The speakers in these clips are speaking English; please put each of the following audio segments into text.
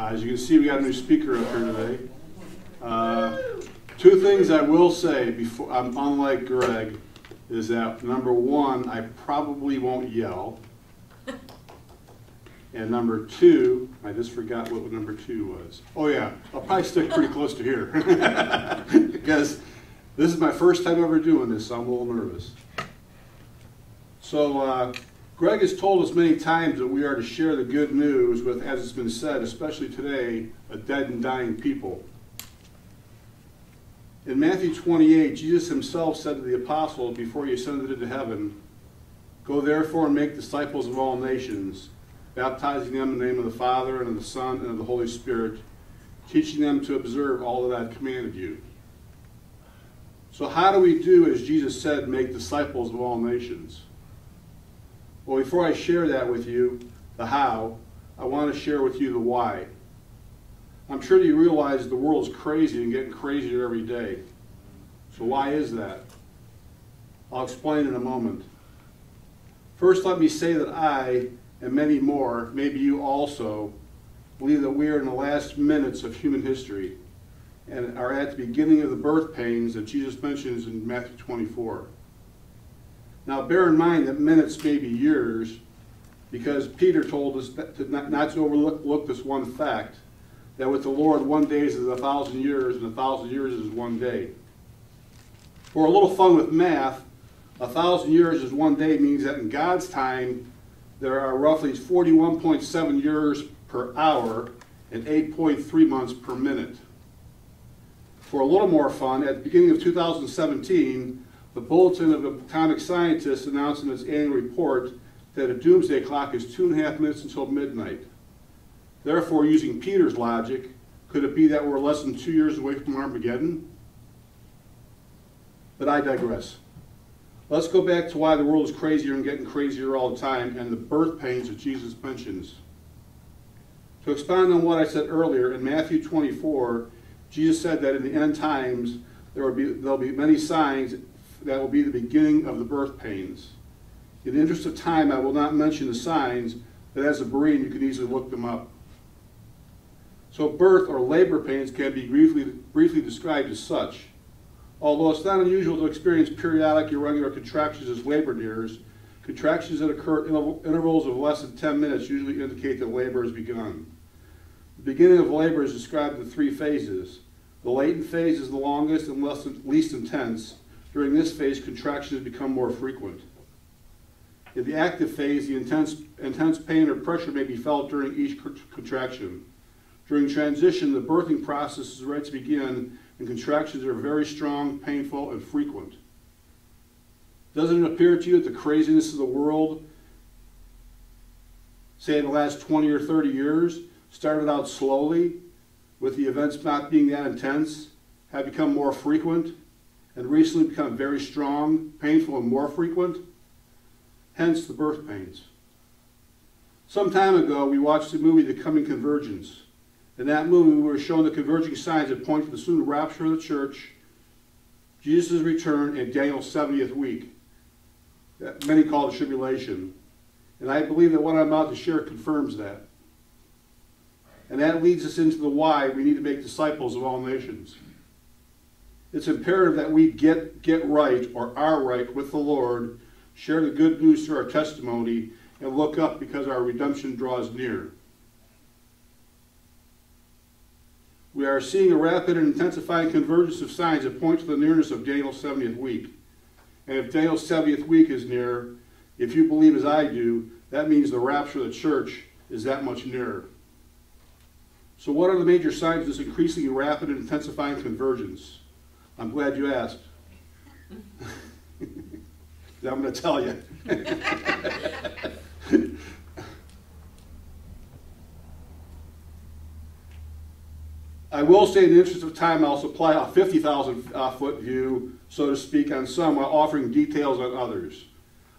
Uh, as you can see, we got a new speaker up here today. Uh, two things I will say before, I'm unlike Greg, is that number one, I probably won't yell. And number two, I just forgot what number two was. Oh yeah, I'll probably stick pretty close to here. because this is my first time ever doing this, so I'm a little nervous. So uh, Greg has told us many times that we are to share the good news with, as it's been said, especially today, a dead and dying people. In Matthew 28, Jesus himself said to the apostles before he ascended into heaven, Go therefore and make disciples of all nations, baptizing them in the name of the Father, and of the Son, and of the Holy Spirit, teaching them to observe all that I've commanded you. So how do we do, as Jesus said, make disciples of all nations? Well, before I share that with you, the how, I want to share with you the why. I'm sure you realize the world is crazy and getting crazier every day. So why is that? I'll explain in a moment. First, let me say that I, and many more, maybe you also, believe that we are in the last minutes of human history and are at the beginning of the birth pains that Jesus mentions in Matthew 24. Now, bear in mind that minutes may be years, because Peter told us to not, not to overlook this one fact that with the Lord, one day is a thousand years, and a thousand years is one day. For a little fun with math, a thousand years is one day means that in God's time, there are roughly 41.7 years per hour and 8.3 months per minute. For a little more fun, at the beginning of 2017, the Bulletin of Atomic Scientists announced in its annual report that a doomsday clock is two and a half minutes until midnight. Therefore, using Peter's logic, could it be that we're less than two years away from Armageddon? But I digress. Let's go back to why the world is crazier and getting crazier all the time and the birth pains that Jesus mentions. To expand on what I said earlier, in Matthew 24, Jesus said that in the end times there will be, there'll be many signs that will be the beginning of the birth pains. In the interest of time, I will not mention the signs, but as a Berean, you can easily look them up. So birth or labor pains can be briefly, briefly described as such. Although it's not unusual to experience periodic irregular contractions as labor nears, contractions that occur at intervals of less than 10 minutes usually indicate that labor has begun. The beginning of labor is described in three phases. The latent phase is the longest and least intense. During this phase, contractions become more frequent. In the active phase, the intense, intense pain or pressure may be felt during each contraction. During transition, the birthing process is ready to begin, and contractions are very strong, painful, and frequent. Doesn't it appear to you that the craziness of the world, say in the last 20 or 30 years, started out slowly, with the events not being that intense, have become more frequent, and recently become very strong, painful, and more frequent? Hence the birth pains. Some time ago, we watched the movie The Coming Convergence. In that movie, we were shown the converging signs that point to the soon rapture of the church, Jesus' return, and Daniel's 70th week, that many call the tribulation. And I believe that what I'm about to share confirms that. And that leads us into the why we need to make disciples of all nations. It's imperative that we get, get right or are right with the Lord, share the good news through our testimony, and look up because our redemption draws near. we are seeing a rapid and intensifying convergence of signs that point to the nearness of Daniel's 70th week. And if Daniel's 70th week is near, if you believe as I do, that means the rapture of the church is that much nearer. So what are the major signs of this increasingly rapid and intensifying convergence? I'm glad you asked. I'm going to tell you. I will say in the interest of time, I'll supply a 50,000 uh, foot view, so to speak, on some while offering details on others.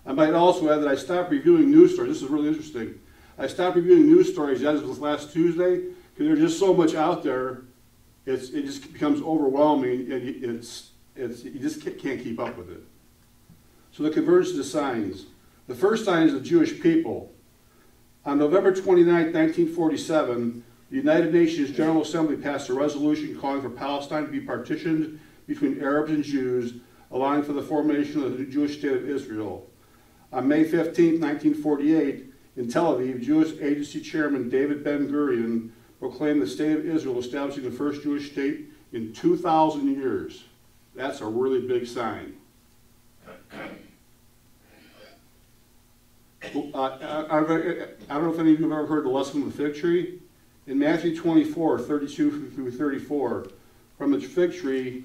I might also add that I stopped reviewing news stories. This is really interesting. I stopped reviewing news stories as of last Tuesday because there's just so much out there. It's, it just becomes overwhelming and it's, it's, you just can't keep up with it. So the convergence of signs. The first sign is the Jewish people. On November 29, 1947, The United Nations General Assembly passed a resolution calling for Palestine to be partitioned between Arabs and Jews, allowing for the formation of the Jewish state of Israel. On May 15, 1948, in Tel Aviv, Jewish Agency Chairman David Ben Gurion proclaimed the state of Israel, establishing the first Jewish state in 2,000 years. That's a really big sign. Uh, I, I, don't know if any of you have ever heard the lesson of the fig tree. In Matthew 24, 32 through 34, from the fig tree,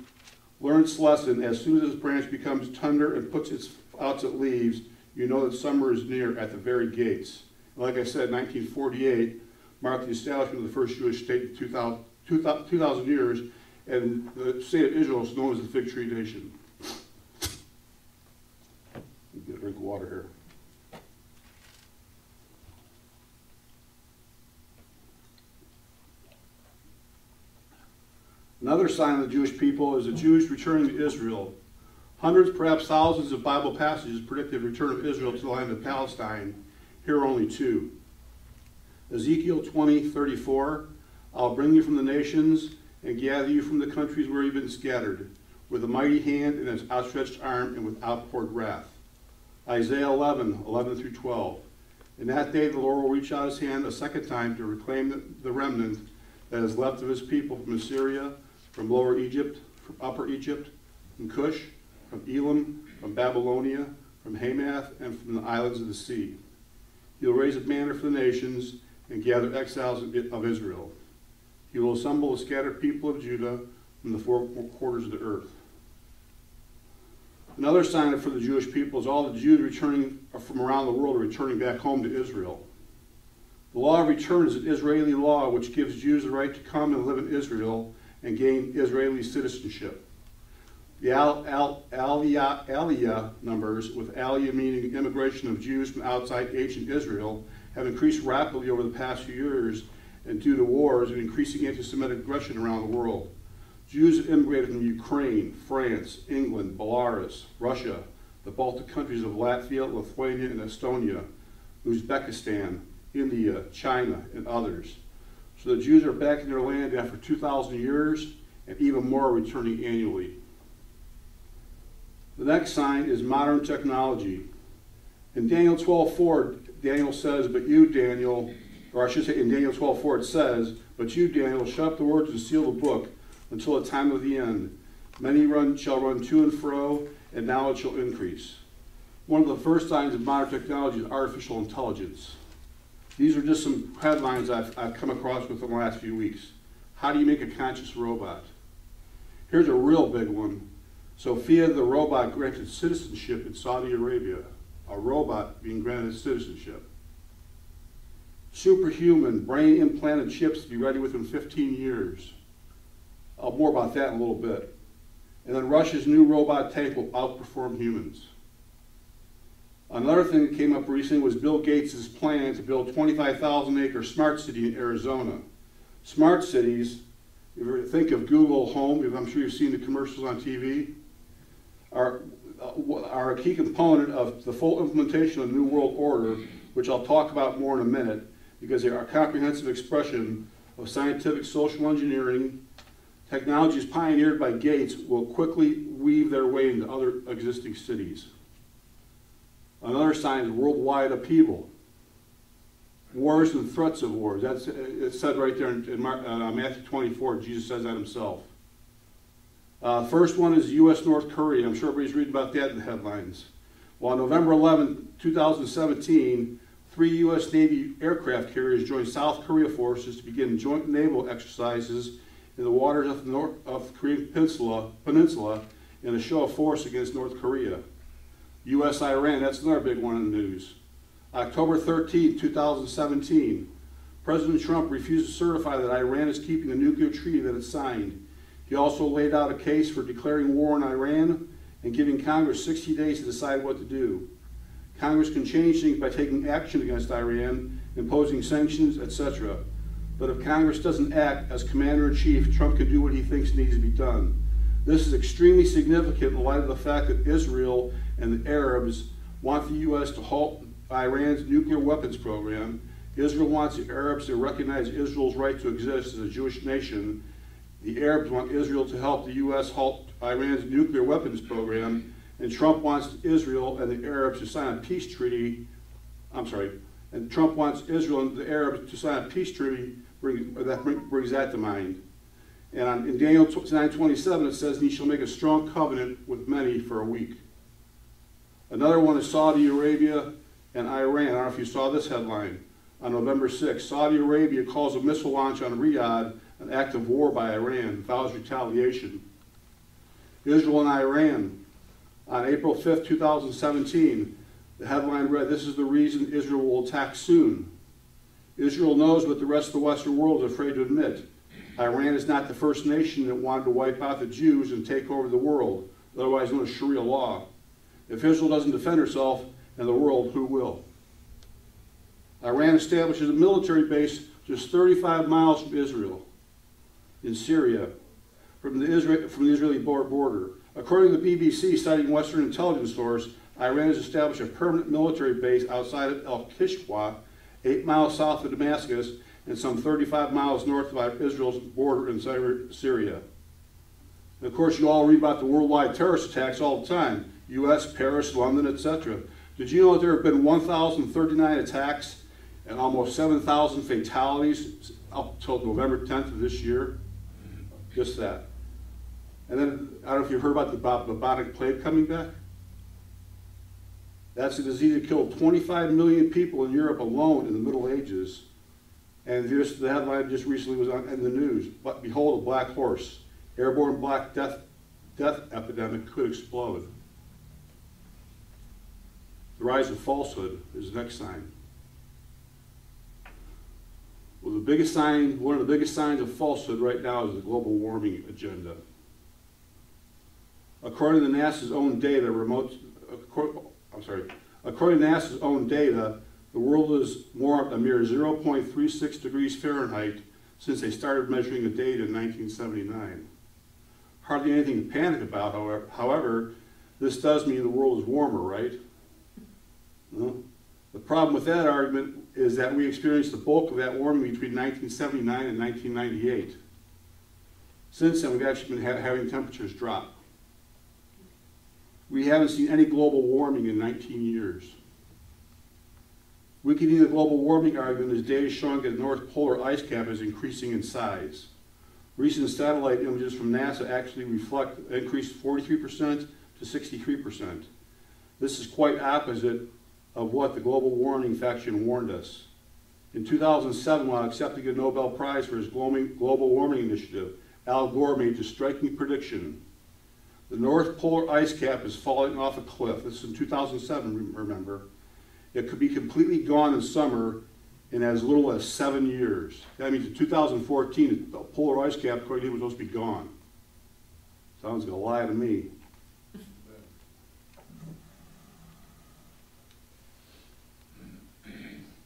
learn its lesson. As soon as its branch becomes tender and puts its, out its leaves, you know that summer is near at the very gates. Like I said, 1948 marked the establishment of the first Jewish state in 2,000, 2,000 years, and the state of Israel is known as the fig tree nation. Get a drink of water here. Another sign of the Jewish people is the Jews returning to Israel. Hundreds, perhaps thousands of Bible passages predict the return of Israel to the land of Palestine. Here are only two. Ezekiel 20, 34, I'll bring you from the nations and gather you from the countries where you've been scattered, with a mighty hand and an outstretched arm and with outpoured wrath. Isaiah 11, 11 through 12. In that day the Lord will reach out his hand a second time to reclaim the remnant that is left of his people from Assyria, from Lower Egypt, from Upper Egypt, from Cush, from Elam, from Babylonia, from Hamath, and from the islands of the sea. He will raise a banner for the nations and gather exiles of Israel. He will assemble the scattered people of Judah from the four quarters of the earth. Another sign for the Jewish people is all the Jews returning uh, from around the world are returning back home to Israel. The law of return is an Israeli law which gives Jews the right to come and live in Israel and gain Israeli citizenship. The al, al, aliyah, aliyah numbers, with aliyah meaning immigration of Jews from outside ancient Israel, have increased rapidly over the past few years and due to wars and increasing anti-Semitic aggression around the world. Jews have immigrated from Ukraine, France, England, Belarus, Russia, the Baltic countries of Latvia, Lithuania, and Estonia, Uzbekistan, India, China, and others. So the Jews are back in their land after 2,000 years, and even more are returning annually. The next sign is modern technology. In Daniel 12:4, Daniel says, But you, Daniel, or I should say in Daniel 12:4 it says, But you, Daniel, shut up the words and seal the book until the time of the end. Many run, shall run to and fro, and knowledge shall increase. One of the first signs of modern technology is artificial intelligence. These are just some headlines I've, I've come across within the last few weeks. How do you make a conscious robot? Here's a real big one. Sophia the robot granted citizenship in Saudi Arabia. A robot being granted citizenship. Superhuman brain implanted chips to be ready within 15 years. Uh, more about that in a little bit. And then Russia's new robot tank will outperform humans. Another thing that came up recently was Bill Gates' plan to build 25,000 acre smart city in Arizona. Smart cities, if you think of Google Home, I'm sure you've seen the commercials on TV, are, are a key component of the full implementation of the New World Order, which I'll talk about more in a minute, because they are a comprehensive expression of scientific social engineering. Technologies pioneered by Gates will quickly weave their way into other existing cities. Another sign is worldwide upheaval. Wars and threats of wars. That's it's said right there in, in uh, Matthew 24. Jesus says that himself. Uh, first one is U.S. North Korea. I'm sure everybody's reading about that in the headlines. Well, on November 11, 2017, three U.S. Navy aircraft carriers joined South Korea forces to begin joint naval exercises in the waters of the, North, of Korean Peninsula, Peninsula in a show of force against North Korea. U.S. Iran, that's another big one in the news. October 13, 2017, President Trump refused to certify that Iran is keeping the nuclear treaty that it signed. He also laid out a case for declaring war on Iran and giving Congress 60 days to decide what to do. Congress can change things by taking action against Iran, imposing sanctions, etc. But if Congress doesn't act as commander in chief, Trump can do what he thinks needs to be done. This is extremely significant in light of the fact that Israel and the Arabs want the U.S. to halt Iran's nuclear weapons program Israel wants the Arabs to recognize Israel's right to exist as a Jewish nation. The Arabs want Israel to help the U.S. halt Iran's nuclear weapons program. And Trump wants Israel and the Arabs to sign a peace treaty. I'm sorry. And Trump wants Israel and the Arabs to sign a peace treaty bring, that brings that to mind. And on, in Daniel 9.27 it says, He shall make a strong covenant with many for a week. Another one is Saudi Arabia and Iran. I don't know if you saw this headline. On November 6, Saudi Arabia calls a missile launch on Riyadh an act of war by Iran, vows retaliation. Israel and Iran. On April 5, 2017, the headline read, This is the reason Israel will attack soon. Israel knows what the rest of the Western world is afraid to admit. Iran is not the first nation that wanted to wipe out the Jews and take over the world, otherwise known as Sharia law. If Israel doesn't defend herself and the world, who will? Iran establishes a military base just 35 miles from Israel in Syria from the, Israel, from the Israeli border. According to the BBC, citing Western intelligence sources, Iran has established a permanent military base outside of El Kishwa, eight miles south of Damascus, and some 35 miles north of Israel's border in Syria. And of course, you all read about the worldwide terrorist attacks all the time. U.S., Paris, London, etc. Did you know that there have been 1,039 attacks and almost 7,000 fatalities up until November 10th of this year? Just that. And then, I don't know if you've heard about the bubonic plague coming back. That's a disease that killed 25 million people in Europe alone in the Middle Ages. And just, the headline just recently was on, in the news. But behold, a black horse. Airborne black death, death epidemic could explode. The rise of falsehood is the next sign. Well, the biggest sign, one of the biggest signs of falsehood right now is the global warming agenda. According to NASA's own data, remote, I'm sorry, according to NASA's own data, the world is warmed a mere 0.36 degrees Fahrenheit since they started measuring the data in 1979. Hardly anything to panic about, however, however this does mean the world is warmer, right? Well, the problem with that argument is that we experienced the bulk of that warming between 1979 and 1998. Since then, we've actually been ha having temperatures drop. We haven't seen any global warming in 19 years. Weakening the global warming argument is data showing that the North Polar ice cap is increasing in size. Recent satellite images from NASA actually reflect increased 43% to 63%. This is quite opposite of what the global warming faction warned us. In 2007, while accepting a Nobel Prize for his global warming initiative, Al Gore made a striking prediction. The North Polar ice cap is falling off a cliff. This is in 2007, remember. It could be completely gone in summer in as little as seven years. That means in 2014, the polar ice cap, according to him, was supposed to be gone. Sounds like a lie to me.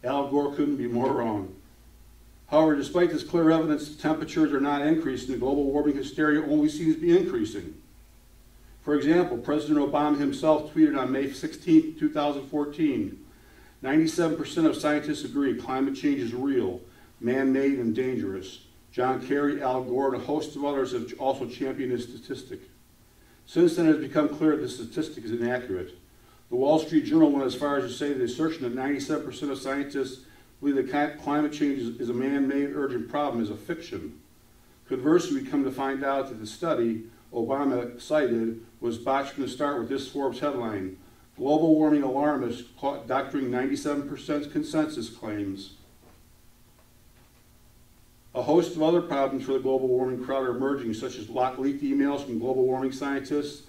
Al Gore couldn't be more wrong. However, despite this clear evidence temperatures are not increasing, the global warming hysteria only seems to be increasing. For example, President Obama himself tweeted on May 16, 2014, 97% of scientists agree climate change is real, man-made, and dangerous. John Kerry, Al Gore, and a host of others have also championed this statistic. Since then, it has become clear that this statistic is inaccurate. The Wall Street Journal went as far as to say the assertion that 97% of scientists believe that climate change is, a man-made urgent problem is a fiction. Conversely, we come to find out that the study Obama cited was botched from the start with this Forbes headline, Global Warming Alarmists caught doctoring 97% consensus claims. A host of other problems for the global warming crowd are emerging, such as leaked emails from global warming scientists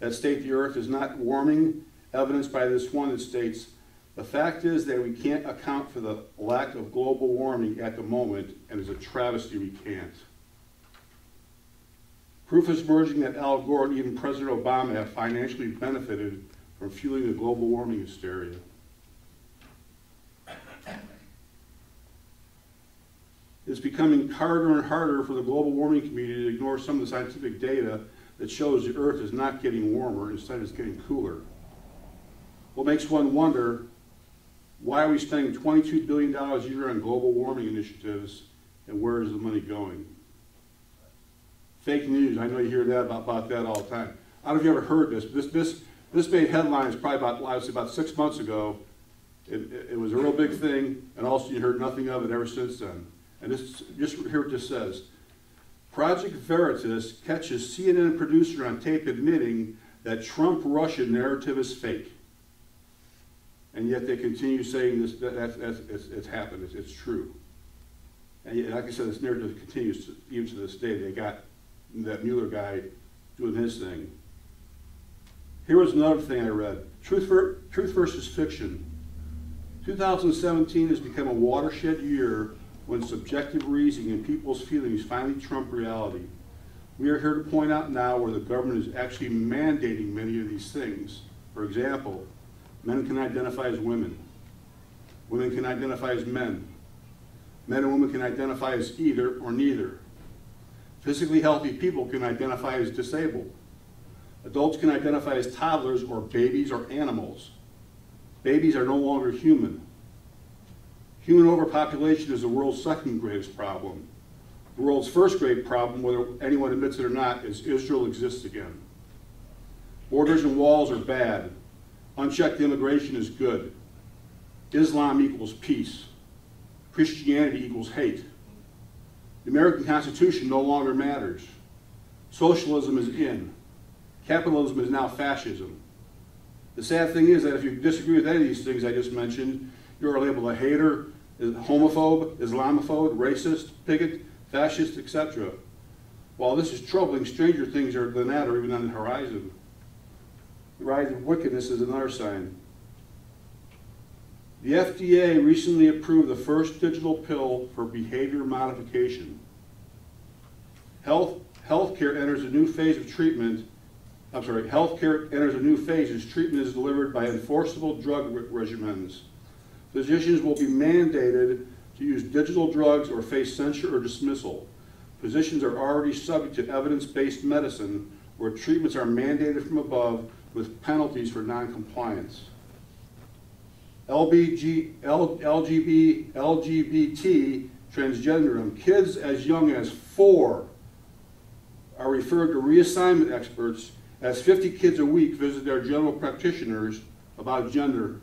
that state the Earth is not warming evidenced by this one that states, the fact is that we can't account for the lack of global warming at the moment, and it's a travesty we can't. Proof is emerging that Al Gore and even President Obama have financially benefited from fueling the global warming hysteria. It's becoming harder and harder for the global warming community to ignore some of the scientific data that shows the Earth is not getting warmer, instead it's getting cooler. What makes one wonder Why are we spending $22 billion a year on global warming initiatives, and where is the money going? Fake news, I know you hear that about, about that all the time. I don't know if you ever heard this. This, this, this made headlines probably about, I would say about six months ago. It, it, it was a real big thing, and also you heard nothing of it ever since then. And this, just hear what this says. Project Veritas catches CNN producer on tape admitting that Trump-Russia narrative is fake. And yet they continue saying this, that, that's, that's, it's, it's happened, it's, it's true. And yet, like I said, this narrative continues to, even to this day. They got that Mueller guy doing his thing. Here was another thing I read. Truth, truth versus fiction. 2017 has become a watershed year when subjective reasoning and people's feelings finally trump reality. We are here to point out now where the government is actually mandating many of these things. For example, men can identify as women. Women can identify as men. Men and women can identify as either or neither. Physically healthy people can identify as disabled. Adults can identify as toddlers or babies or animals. Babies are no longer human. Human overpopulation is the world's second greatest problem. The world's first great problem, whether anyone admits it or not, is Israel exists again. Borders and walls are bad. Unchecked immigration is good. Islam equals peace. Christianity equals hate. The American Constitution no longer matters. Socialism is in. Capitalism is now fascism. The sad thing is that if you disagree with any of these things I just mentioned, you're labeled a hater, homophobe, Islamophobe, racist, bigot, fascist, etc. While this is troubling, stranger things are than that are even on the horizon. The rise of wickedness is another sign. The FDA recently approved the first digital pill for behavior modification. Health, healthcare enters a new phase of treatment. I'm sorry, healthcare enters a new phase as treatment is delivered by enforceable drug regimens. Physicians will be mandated to use digital drugs or face censure or dismissal. Physicians are already subject to evidence-based medicine where treatments are mandated from above with penalties for noncompliance. LBG, L, LGB, LGBT transgenderism, kids as young as four are referred to reassignment experts as 50 kids a week visit their general practitioners about gender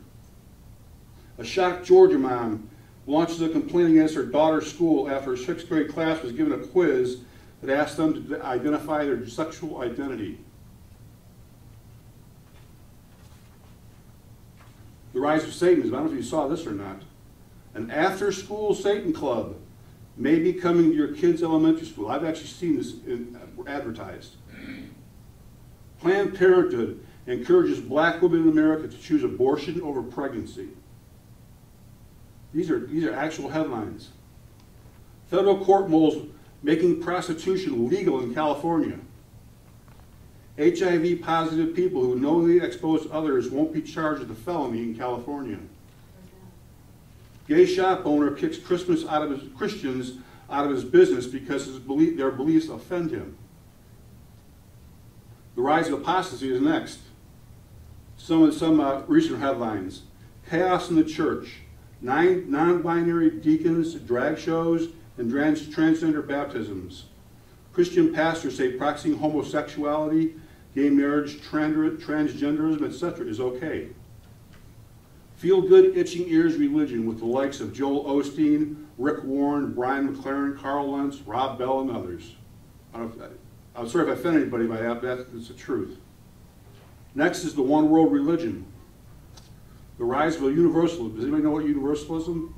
a shocked Georgia mom launches a complaint against her daughter's school after a sixth grade class was given a quiz that asked them to identify their sexual identity. The rise of Satanism, I don't know if you saw this or not. An after school Satan club may be coming to your kids' elementary school. I've actually seen this in, uh, advertised. Planned Parenthood encourages black women in America to choose abortion over pregnancy. These are, these are actual headlines. Federal court rules making prostitution legal in California. HIV positive people who knowingly expose others won't be charged with a felony in California. Gay shop owner kicks Christmas out of his, Christians out of his business because his belief, their beliefs offend him. The rise of apostasy is next. Some, some uh, recent headlines. Chaos in the church non-binary deacons, drag shows, and trans transgender baptisms. Christian pastors say practicing homosexuality, gay marriage, transgenderism, etc. is okay. Feel-good itching ears religion with the likes of Joel Osteen, Rick Warren, Brian McLaren, Carl Lentz, Rob Bell, and others. I'm sorry if I offend anybody by that, but that's the truth. Next is the one world religion. The rise of universalism. Does anybody know what universalism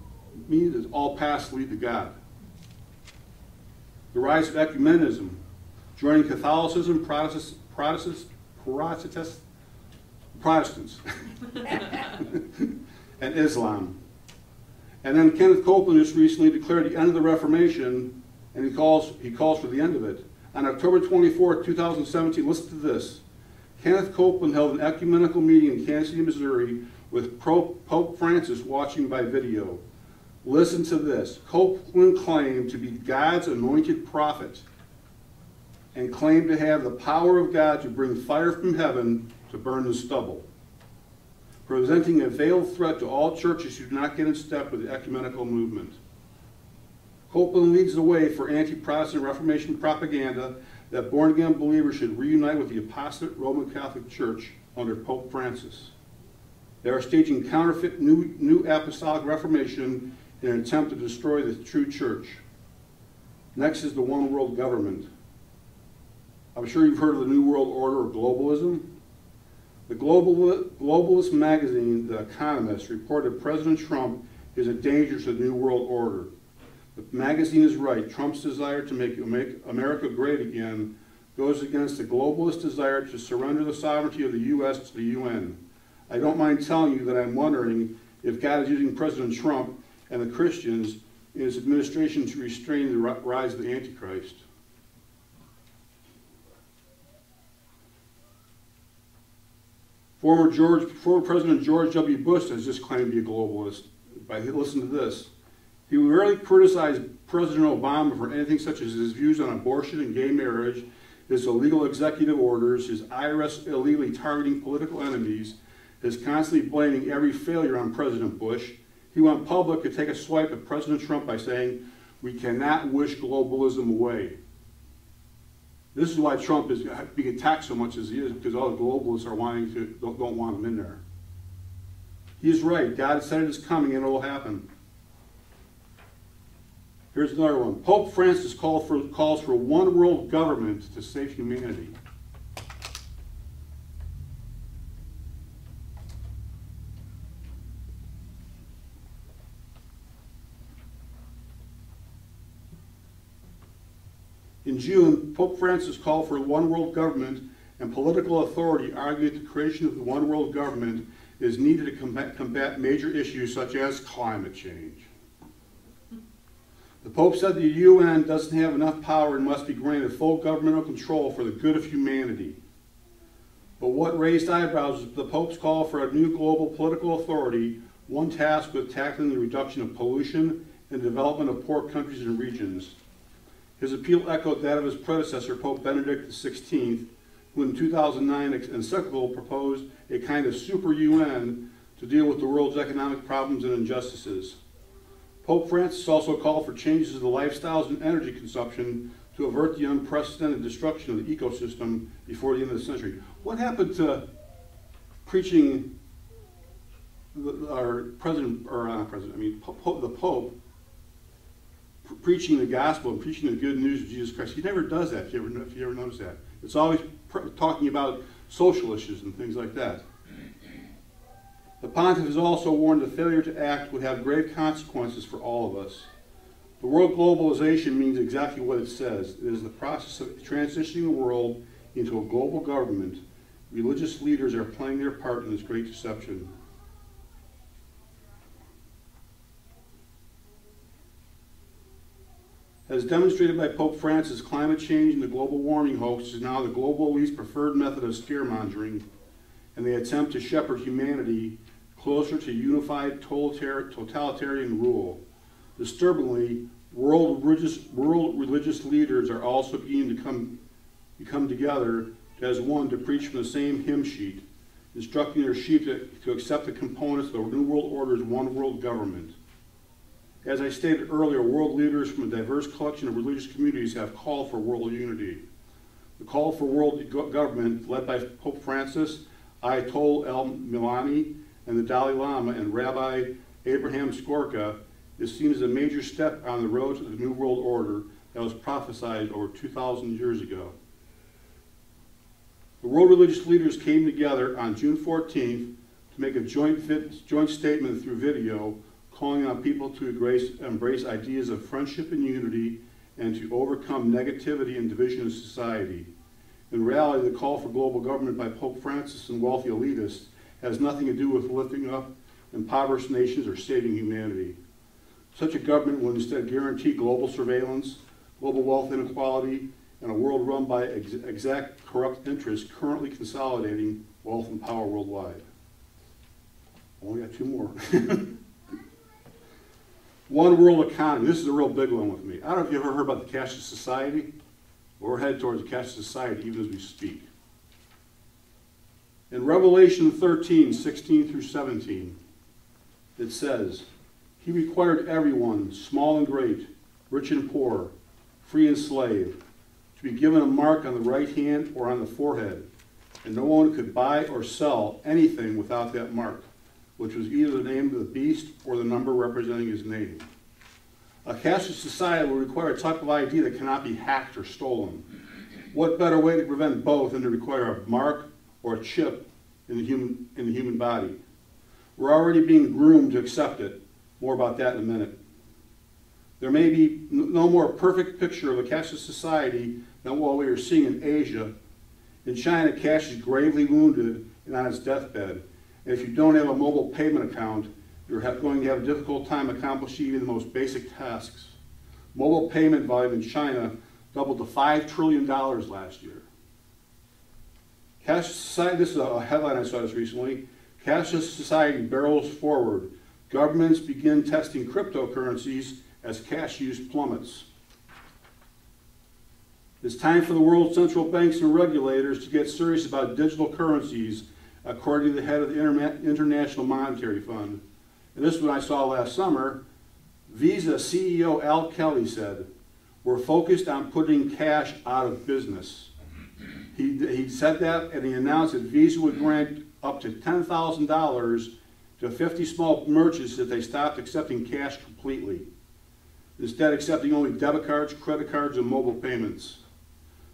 means? It's all paths lead to God. The rise of ecumenism, joining Catholicism, Protestants, Protestants, Protestants, Protestants, and Islam. And then Kenneth Copeland just recently declared the end of the Reformation, and he calls, he calls for the end of it. On October 24, 2017, listen to this. Kenneth Copeland held an ecumenical meeting in Kansas City, Missouri, with Pope Francis watching by video. Listen to this. Copeland claimed to be God's anointed prophet and claimed to have the power of God to bring fire from heaven to burn the stubble. presenting a veiled threat to all churches who do not get in step with the ecumenical movement. Copeland leads the way for anti-Protestant Reformation propaganda that born-again believers should reunite with the apostate Roman Catholic Church under Pope Francis. They are staging counterfeit new, new apostolic reformation in an attempt to destroy the true church. Next is the one world government. I'm sure you've heard of the New World Order or globalism. The global, globalist magazine, The Economist, reported President Trump is a danger to the New World Order. The magazine is right. Trump's desire to make, make America great again goes against the globalist desire to surrender the sovereignty of the U.S. to the UN. I don't mind telling you that I'm wondering if God is using President Trump and the Christians in his administration to restrain the rise of the Antichrist. Former, George, former President George W. Bush has just claimed to be a globalist. By listen to this. He rarely criticized President Obama for anything such as his views on abortion and gay marriage, his illegal executive orders, his IRS illegally targeting political enemies, his constantly blaming every failure on President Bush. He went public to take a swipe at President Trump by saying, we cannot wish globalism away. This is why Trump is being attacked so much as he is, because all the globalists are wanting to, don't, don't want him in there. He's right. God said it is coming and it will happen. Here's another one. Pope Francis called for, calls for one world government to save humanity. In June, Pope Francis called for a one world government, and political authority argued the creation of the one world government is needed to combat, combat major issues such as climate change. The Pope said the UN doesn't have enough power and must be granted full governmental control for the good of humanity. But what raised eyebrows is the Pope's call for a new global political authority, one tasked with tackling the reduction of pollution and the development of poor countries and regions. His appeal echoed that of his predecessor, Pope Benedict XVI, who in 2009 encyclical proposed a kind of super UN to deal with the world's economic problems and injustices. Pope Francis also called for changes in the lifestyles and energy consumption to avert the unprecedented destruction of the ecosystem before the end of the century. What happened to preaching our president, or not president, I mean Pope, the Pope, preaching the gospel and preaching the good news of Jesus Christ? He never does that, if you ever, if you ever notice that. It's always talking about social issues and things like that. The pontiff has also warned that failure to act would have grave consequences for all of us. The word globalization means exactly what it says. It is the process of transitioning the world into a global government. Religious leaders are playing their part in this great deception. As demonstrated by Pope Francis, climate change and the global warming hoax is now the global elite's preferred method of scaremongering, and they attempt to shepherd humanity closer to unified totalitarian rule. Disturbingly, world religious, world religious leaders are also beginning to come, to come together as one to preach from the same hymn sheet, instructing their sheep to, to accept the components of the New World Order's one world government. As I stated earlier, world leaders from a diverse collection of religious communities have called for world unity. The call for world government, led by Pope Francis, Ayatollah El-Milani, and the Dalai Lama and Rabbi Abraham Skorka is seen as a major step on the road to the New World Order that was prophesied over 2,000 years ago. The world religious leaders came together on June 14th to make a joint, fit, joint statement through video calling on people to embrace, embrace ideas of friendship and unity and to overcome negativity and division in society. In reality, the call for global government by Pope Francis and wealthy elitists has nothing to do with lifting up impoverished nations or saving humanity. Such a government will instead guarantee global surveillance, global wealth inequality, and a world run by ex exact corrupt interests currently consolidating wealth and power worldwide. Only got two more. one world economy. This is a real big one with me. I don't know if you've ever heard about the cashless society. We're headed towards a cashless society even as we speak. In Revelation 13, 16 through 17, it says, He required everyone, small and great, rich and poor, free and slave, to be given a mark on the right hand or on the forehead, and no one could buy or sell anything without that mark, which was either the name of the beast or the number representing his name. A cashless society will require a type of ID that cannot be hacked or stolen. What better way to prevent both than to require a mark or a chip in the human, in the human body? We're already being groomed to accept it. More about that in a minute. There may be no more perfect picture of a cashless society than what we are seeing in Asia. In China, cash is gravely wounded and on its deathbed. If you don't have a mobile payment account, you're going to have a difficult time accomplishing even the most basic tasks. Mobile payment volume in China doubled to $5 trillion last year. Cash society, this is a headline I saw this recently. Cashless society barrels forward. Governments begin testing cryptocurrencies as cash use plummets. It's time for the world's central banks and regulators to get serious about digital currencies, according to the head of the International Monetary Fund. And this is what I saw last summer. Visa CEO Al Kelly said, We're focused on putting cash out of business. He, he said that and he announced that Visa would grant up to $10,000 to 50 small merchants if they stopped accepting cash completely, instead accepting only debit cards, credit cards, and mobile payments.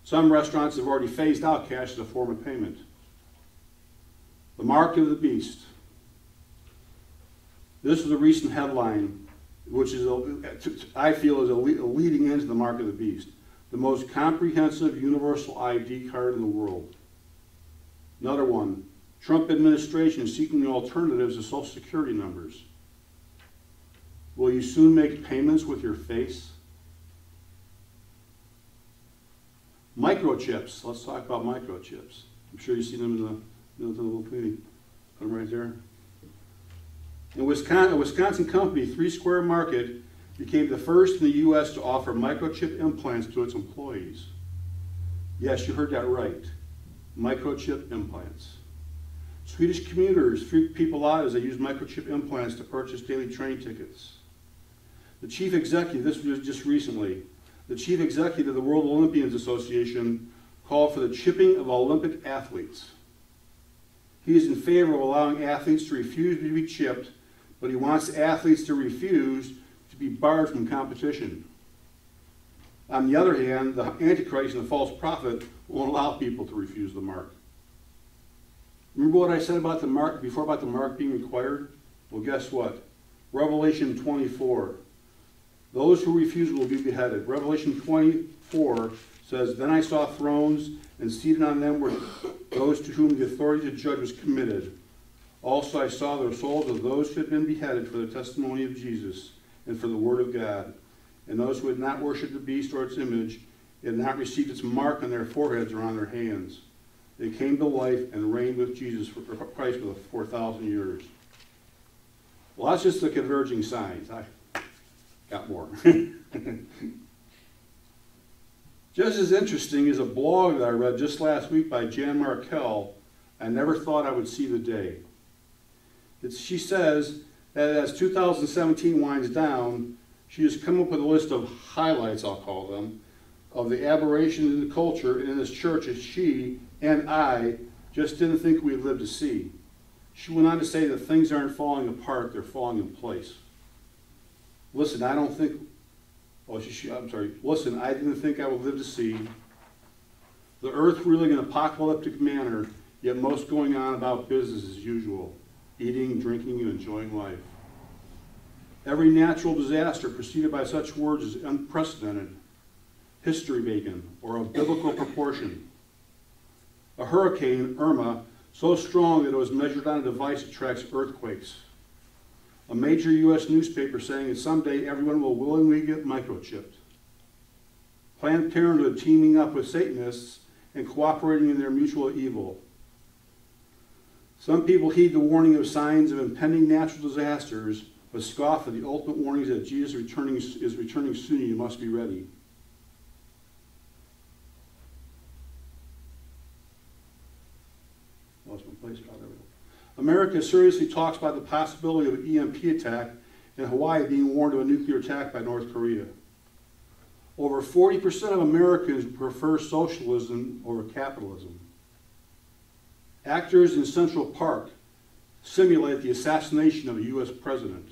Some restaurants have already phased out cash as a form of payment. The mark of the beast. This is a recent headline, which is, I feel, is a leading into the mark of the beast. The most comprehensive universal ID card in the world. Another one, Trump administration seeking alternatives to Social Security numbers. Will you soon make payments with your face? Microchips. Let's talk about microchips. I'm sure you've seen them in the, the little right there. In Wisconsin, a Wisconsin company, Three Square Market, became the first in the U.S. to offer microchip implants to its employees. Yes, you heard that right. Microchip implants. Swedish commuters freak people out as they use microchip implants to purchase daily train tickets. The chief executive, this was just recently, the chief executive of the World Olympians Association called for the chipping of Olympic athletes. He is in favor of allowing athletes to refuse to be chipped, but he wants athletes to refuse to be barred from competition. On the other hand, the Antichrist and the false prophet won't allow people to refuse the mark. Remember what I said about the mark before about the mark being required? Well, guess what? Revelation 24. Those who refuse will be beheaded. Revelation 24 says, Then I saw thrones, and seated on them were those to whom the authority to judge was committed. Also I saw the souls of those who had been beheaded for the testimony of Jesus and for the word of God, and those who had not worshipped the beast or its image, and had not received its mark on their foreheads or on their hands. They came to life and reigned with Jesus for Christ for 4,000 years. Well, that's just the converging signs. I got more. just as interesting is a blog that I read just last week by Jan Markell. I never thought I would see the day. It's, she says that as 2017 winds down, she has come up with a list of highlights, I'll call them, of the aberration in the culture and in this church that she and I just didn't think we'd live to see. She went on to say that things aren't falling apart, they're falling in place. Listen, I don't think, oh, she, I'm sorry, listen, I didn't think I would live to see the earth reeling in apocalyptic manner, yet most going on about business as usual, eating, drinking, and enjoying life. Every natural disaster preceded by such words is unprecedented, history making, or of biblical proportion a hurricane, Irma, so strong that it was measured on a device that tracks earthquakes. A major U.S. newspaper saying that someday everyone will willingly get microchipped. Planned Parenthood teaming up with Satanists and cooperating in their mutual evil. Some people heed the warning of signs of impending natural disasters, but scoff at the ultimate warnings that Jesus returning, is returning soon and you must be ready. America seriously talks about the possibility of an EMP attack and Hawaii being warned of a nuclear attack by North Korea. Over 40% of Americans prefer socialism over capitalism. Actors in Central Park simulate the assassination of a U.S. president.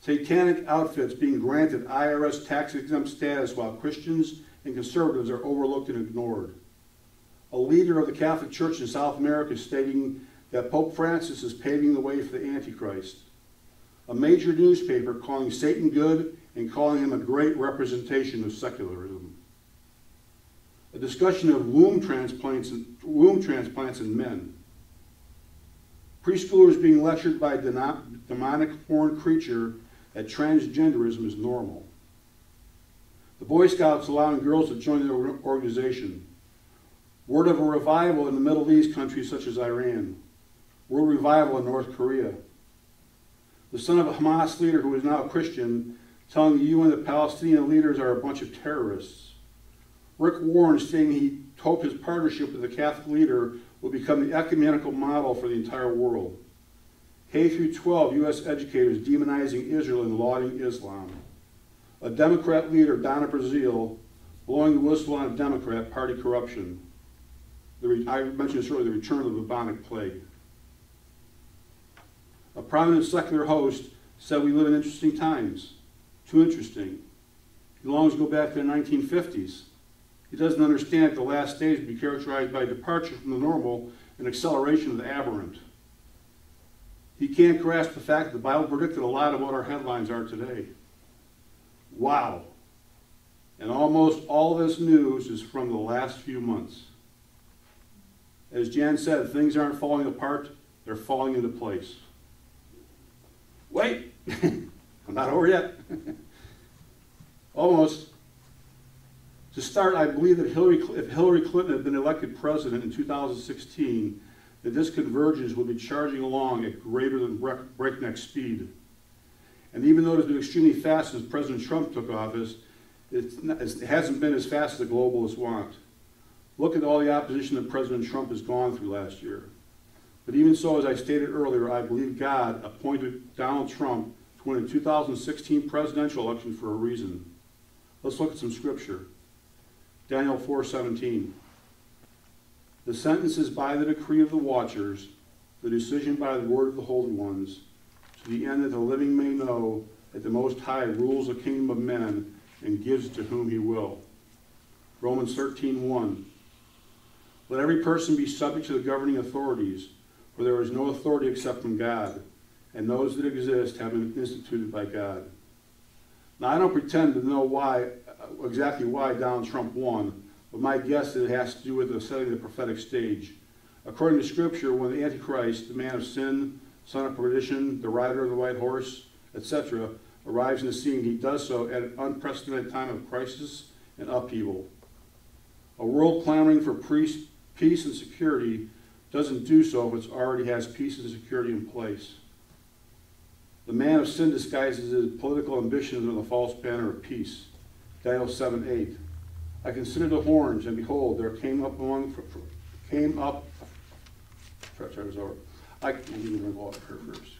Satanic outfits being granted IRS tax exempt status while Christians and conservatives are overlooked and ignored. A leader of the Catholic Church in South America stating that Pope Francis is paving the way for the Antichrist. A major newspaper calling Satan good and calling him a great representation of secularism. A discussion of womb transplants, womb transplants in men. Preschoolers being lectured by a demonic horned creature that transgenderism is normal. The Boy Scouts allowing girls to join their organization. Word of a revival in the Middle East countries such as Iran. World revival in North Korea. The son of a Hamas leader who is now a Christian telling the UN that Palestinian leaders are a bunch of terrorists. Rick Warren saying he hoped his partnership with the Catholic leader will become the ecumenical model for the entire world. K through 12 U.S. educators demonizing Israel and lauding Islam. A Democrat leader, Donna Brazile, blowing the whistle on Democrat party corruption. The, I mentioned earlier, the return of the bubonic plague. A prominent secular host said we live in interesting times. Too interesting. He longs to go back to the 1950s. He doesn't understand that the last days will be characterized by departure from the normal and acceleration of the aberrant. He can't grasp the fact that the Bible predicted a lot of what our headlines are today. Wow. And almost all this news is from the last few months. As Jan said, things aren't falling apart, they're falling into place. Wait, I'm not over yet. Almost. To start, I believe that Hillary, if Hillary Clinton had been elected president in 2016, that this convergence would be charging along at greater than breakneck speed. And even though it has been extremely fast since President Trump took office, not, it hasn't been as fast as the globalists want. Look at all the opposition that President Trump has gone through last year. But even so, as I stated earlier, I believe God appointed Donald Trump to win the 2016 presidential election for a reason. Let's look at some scripture. Daniel 4:17. The sentence is by the decree of the watchers, the decision by the word of the holy ones, to the end that the living may know that the Most High rules the kingdom of men and gives to whom he will. Romans 13:1. Let every person be subject to the governing authorities, for there is no authority except from God, and those that exist have been instituted by God. Now, I don't pretend to know why, uh, exactly why Donald Trump won, but my guess is it has to do with the setting of the prophetic stage. According to Scripture, when the Antichrist, the man of sin, son of perdition, the rider of the white horse, etc., arrives in the scene, he does so at an unprecedented time of crisis and upheaval. A world clamoring for peace and security doesn't do so if it already has peace and security in place. The man of sin disguises his political ambitions under the false banner of peace. Daniel 7 8. I considered the horns, and behold, there came up among came up. Was over. I need to drink water here first.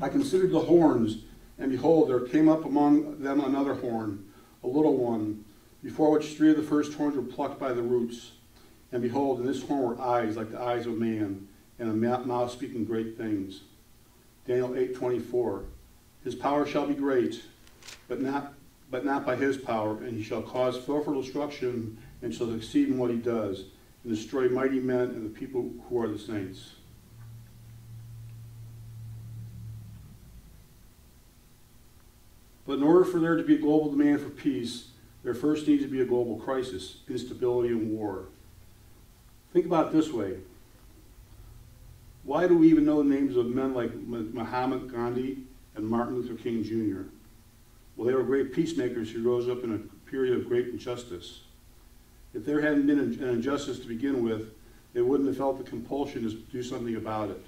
I considered the horns, and behold, there came up among them another horn, a little one, before which three of the first horns were plucked by the roots. And behold, in this horn were eyes like the eyes of a man, and a mouth speaking great things. Daniel 8:24. His power shall be great, but not but not by his power, and he shall cause fearful destruction, and shall succeed in what he does, and destroy mighty men and the people who are the saints. But in order for there to be a global demand for peace, there first needs to be a global crisis, instability, and war. Think about it this way why do we even know the names of men like Mahatma Gandhi and Martin Luther King Jr.? Well, they were great peacemakers who rose up in a period of great injustice. If there hadn't been an injustice to begin with, they wouldn't have felt the compulsion to do something about it.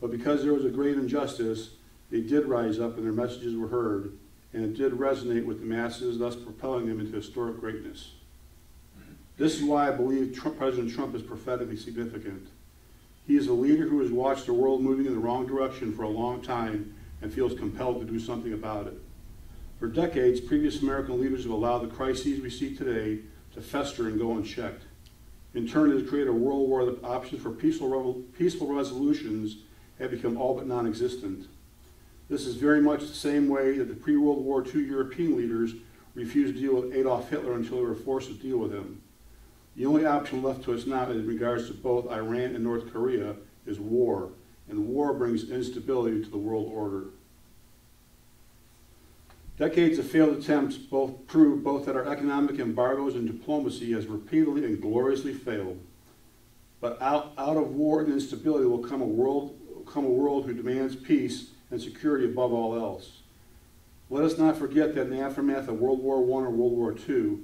But because there was a great injustice, they did rise up and their messages were heard, and it did resonate with the masses, thus propelling them into historic greatness. This is why I believe Trump, President Trump is prophetically significant. He is a leader who has watched the world moving in the wrong direction for a long time and feels compelled to do something about it. For decades, previous American leaders have allowed the crises we see today to fester and go unchecked. In turn, it has created a world where the options for peaceful, peaceful resolutions have become all but non-existent. This is very much the same way that the pre-World War II European leaders refused to deal with Adolf Hitler until they were forced to deal with him. The only option left to us now in regards to both Iran and North Korea is war, and war brings instability to the world order. Decades of failed attempts both prove both that our economic embargoes and diplomacy has repeatedly and gloriously failed. But out, out of war and instability will come a world come a world who demands peace and security above all else. Let us not forget that in the aftermath of World War I or World War II,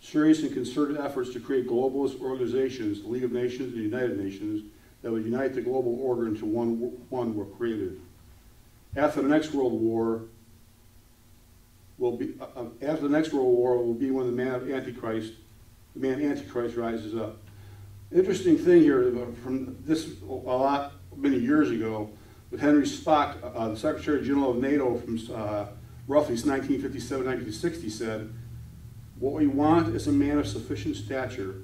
serious and concerted efforts to create globalist organizations, the League of Nations and the United Nations, that would unite the global order into one, one were created. After the next World War, will be uh, uh, after the next World War will be when the man of Antichrist, the man Antichrist rises up. Interesting thing here uh, from this a lot many years ago with Henry Spaak, uh, the Secretary General of NATO from uh, roughly 1957, 1960, said, "What we want is a man of sufficient stature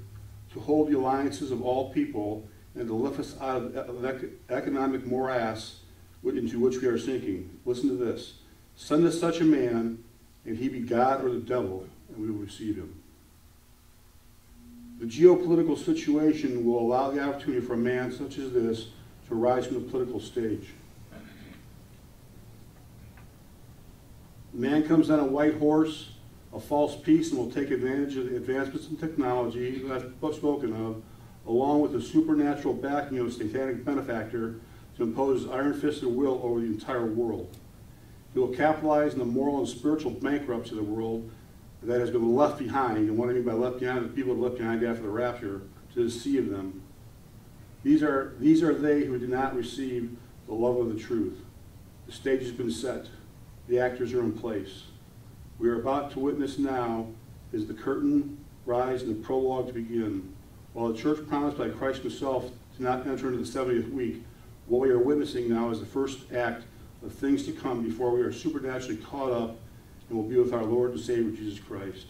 to hold the alliances of all people and to lift us out of the economic morass into which we are sinking." Listen to this: "Send us such a man." and he be God or the devil, and we will receive him. The geopolitical situation will allow the opportunity for a man such as this to rise from the political stage. Man comes on a white horse, a false peace, and will take advantage of the advancements in technology that I've spoken of, along with the supernatural backing of a satanic benefactor to impose his iron-fisted will over the entire world. He will capitalize on the moral and spiritual bankruptcy of the world that has been left behind, and what I mean by left behind, the people left behind after the rapture, to deceive them. These are, these are they who did not receive the love of the truth. The stage has been set. The actors are in place. We are about to witness now is the curtain rise and the prologue to begin. While the church promised by Christ himself to not enter into the 70th week, what we are witnessing now is the first act of things to come before we are supernaturally caught up and will be with our Lord and Savior Jesus Christ.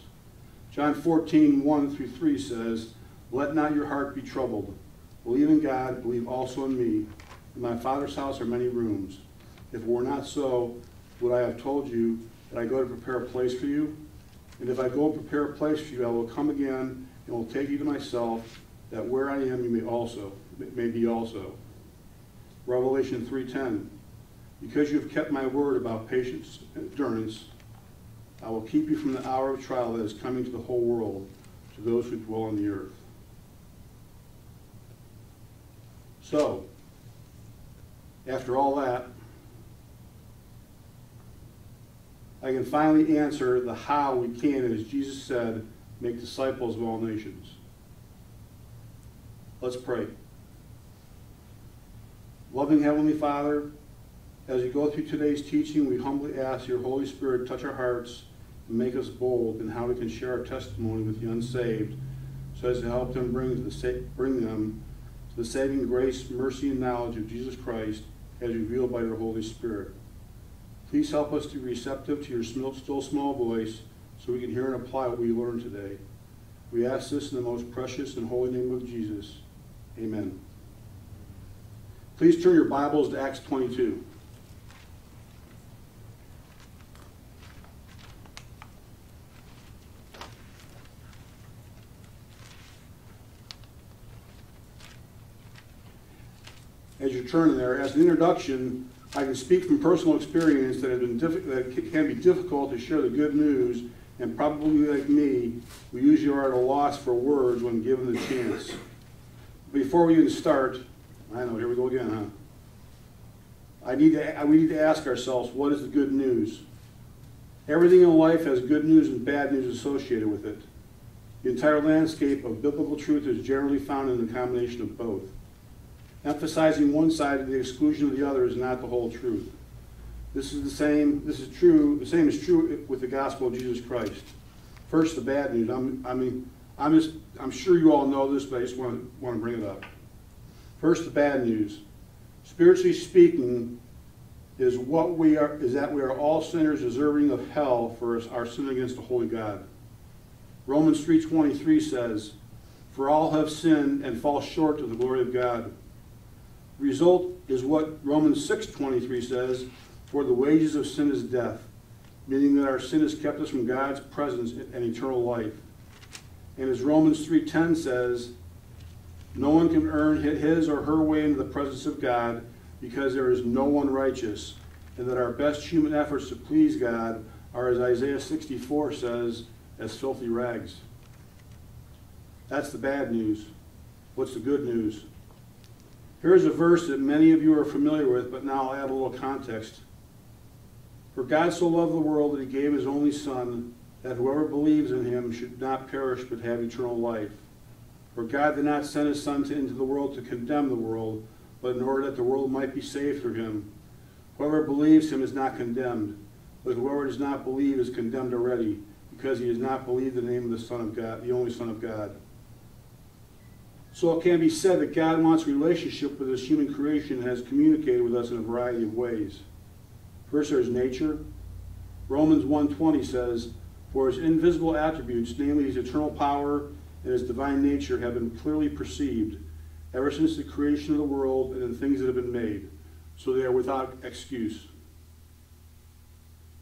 John 14, 1 through 3 says, Let not your heart be troubled. Believe in God, believe also in me. In my Father's house are many rooms. If it were not so, would I have told you that I go to prepare a place for you? And if I go and prepare a place for you, I will come again and will take you to myself, that where I am you may also may be also. Revelation 3:10 because you have kept my word about patience and endurance, I will keep you from the hour of trial that is coming to the whole world, to those who dwell on the earth. So, after all that, I can finally answer the how we can, as Jesus said, make disciples of all nations. Let's pray. Loving Heavenly Father, as we go through today's teaching, we humbly ask your Holy Spirit touch our hearts and make us bold in how we can share our testimony with the unsaved, so as to help them bring, the, bring them to the saving grace, mercy, and knowledge of Jesus Christ as revealed by your Holy Spirit. Please help us to be receptive to your still small voice so we can hear and apply what we learned today. We ask this in the most precious and holy name of Jesus. Amen. Please turn your Bibles to Acts 22. as you're turning there. As an introduction, I can speak from personal experience that, that can be difficult to share the good news, and probably like me, we usually are at a loss for words when given the chance. Before we even start, I know, here we go again, huh? I need to, we need to ask ourselves, what is the good news? Everything in life has good news and bad news associated with it. The entire landscape of biblical truth is generally found in the combination of both. Emphasizing one side to the exclusion of the other is not the whole truth. This is the same, this is true, the same is true with the gospel of Jesus Christ. First, the bad news. I'm, I mean, I'm just, I'm sure you all know this, but I just want to, want to bring it up. First, the bad news. Spiritually speaking, is what we are, is that we are all sinners deserving of hell for our sin against the holy God. Romans 3.23 says, For all have sinned and fall short of the glory of God. Result is what Romans 6.23 says, For the wages of sin is death, meaning that our sin has kept us from God's presence and eternal life. And as Romans 3.10 says, no one can earn his or her way into the presence of God because there is no one righteous, and that our best human efforts to please God are, as Isaiah 64 says, as filthy rags. That's the bad news. What's the good news? Here's a verse that many of you are familiar with, but now I'll add a little context. For God so loved the world that he gave his only Son, that whoever believes in him should not perish but have eternal life. For God did not send his Son into the world to condemn the world, but in order that the world might be saved through him. Whoever believes him is not condemned, but whoever does not believe is condemned already, because he has not believed the name of the Son of God, the only Son of God. So it can be said that God wants relationship with his human creation and has communicated with us in a variety of ways. First, there's nature. Romans 1.20 says, For his invisible attributes, namely his eternal power and his divine nature, have been clearly perceived, ever since the creation of the world and the things that have been made, so they are without excuse.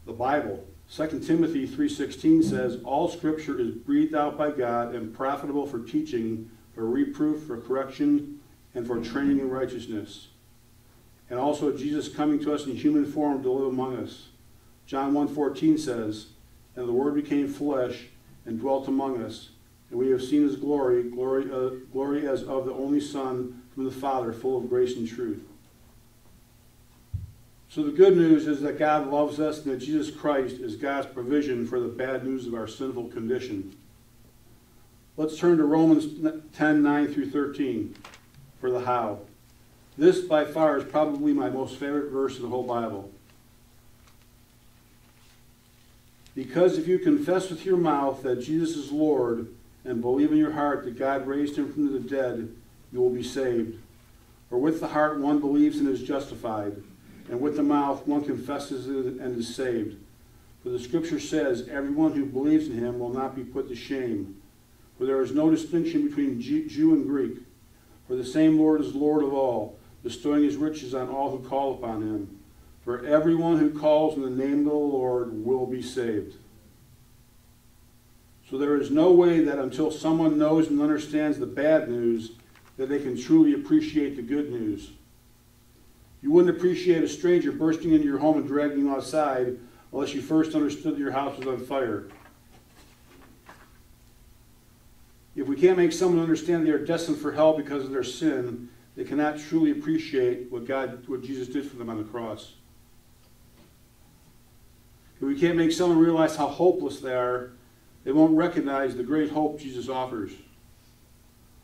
The Bible, 2 Timothy 3.16 says, All scripture is breathed out by God and profitable for teaching, for reproof, for correction, and for training in righteousness. And also Jesus coming to us in human form to live among us. John 1.14 says, And the Word became flesh and dwelt among us, and we have seen his glory, glory, uh, glory as of the only Son from the Father, full of grace and truth. So the good news is that God loves us and that Jesus Christ is God's provision for the bad news of our sinful condition. Let's turn to Romans 10, 9 through 13 for the how. This, by far, is probably my most favorite verse in the whole Bible. Because if you confess with your mouth that Jesus is Lord and believe in your heart that God raised him from the dead, you will be saved. For with the heart one believes and is justified, and with the mouth one confesses and is saved. For the scripture says, Everyone who believes in him will not be put to shame. For there is no distinction between Jew and Greek. For the same Lord is Lord of all, bestowing his riches on all who call upon him. For everyone who calls in the name of the Lord will be saved. So there is no way that until someone knows and understands the bad news that they can truly appreciate the good news. You wouldn't appreciate a stranger bursting into your home and dragging you outside unless you first understood your house was on fire. If we can't make someone understand they are destined for hell because of their sin, they cannot truly appreciate what God, what Jesus did for them on the cross. If we can't make someone realize how hopeless they are, they won't recognize the great hope Jesus offers.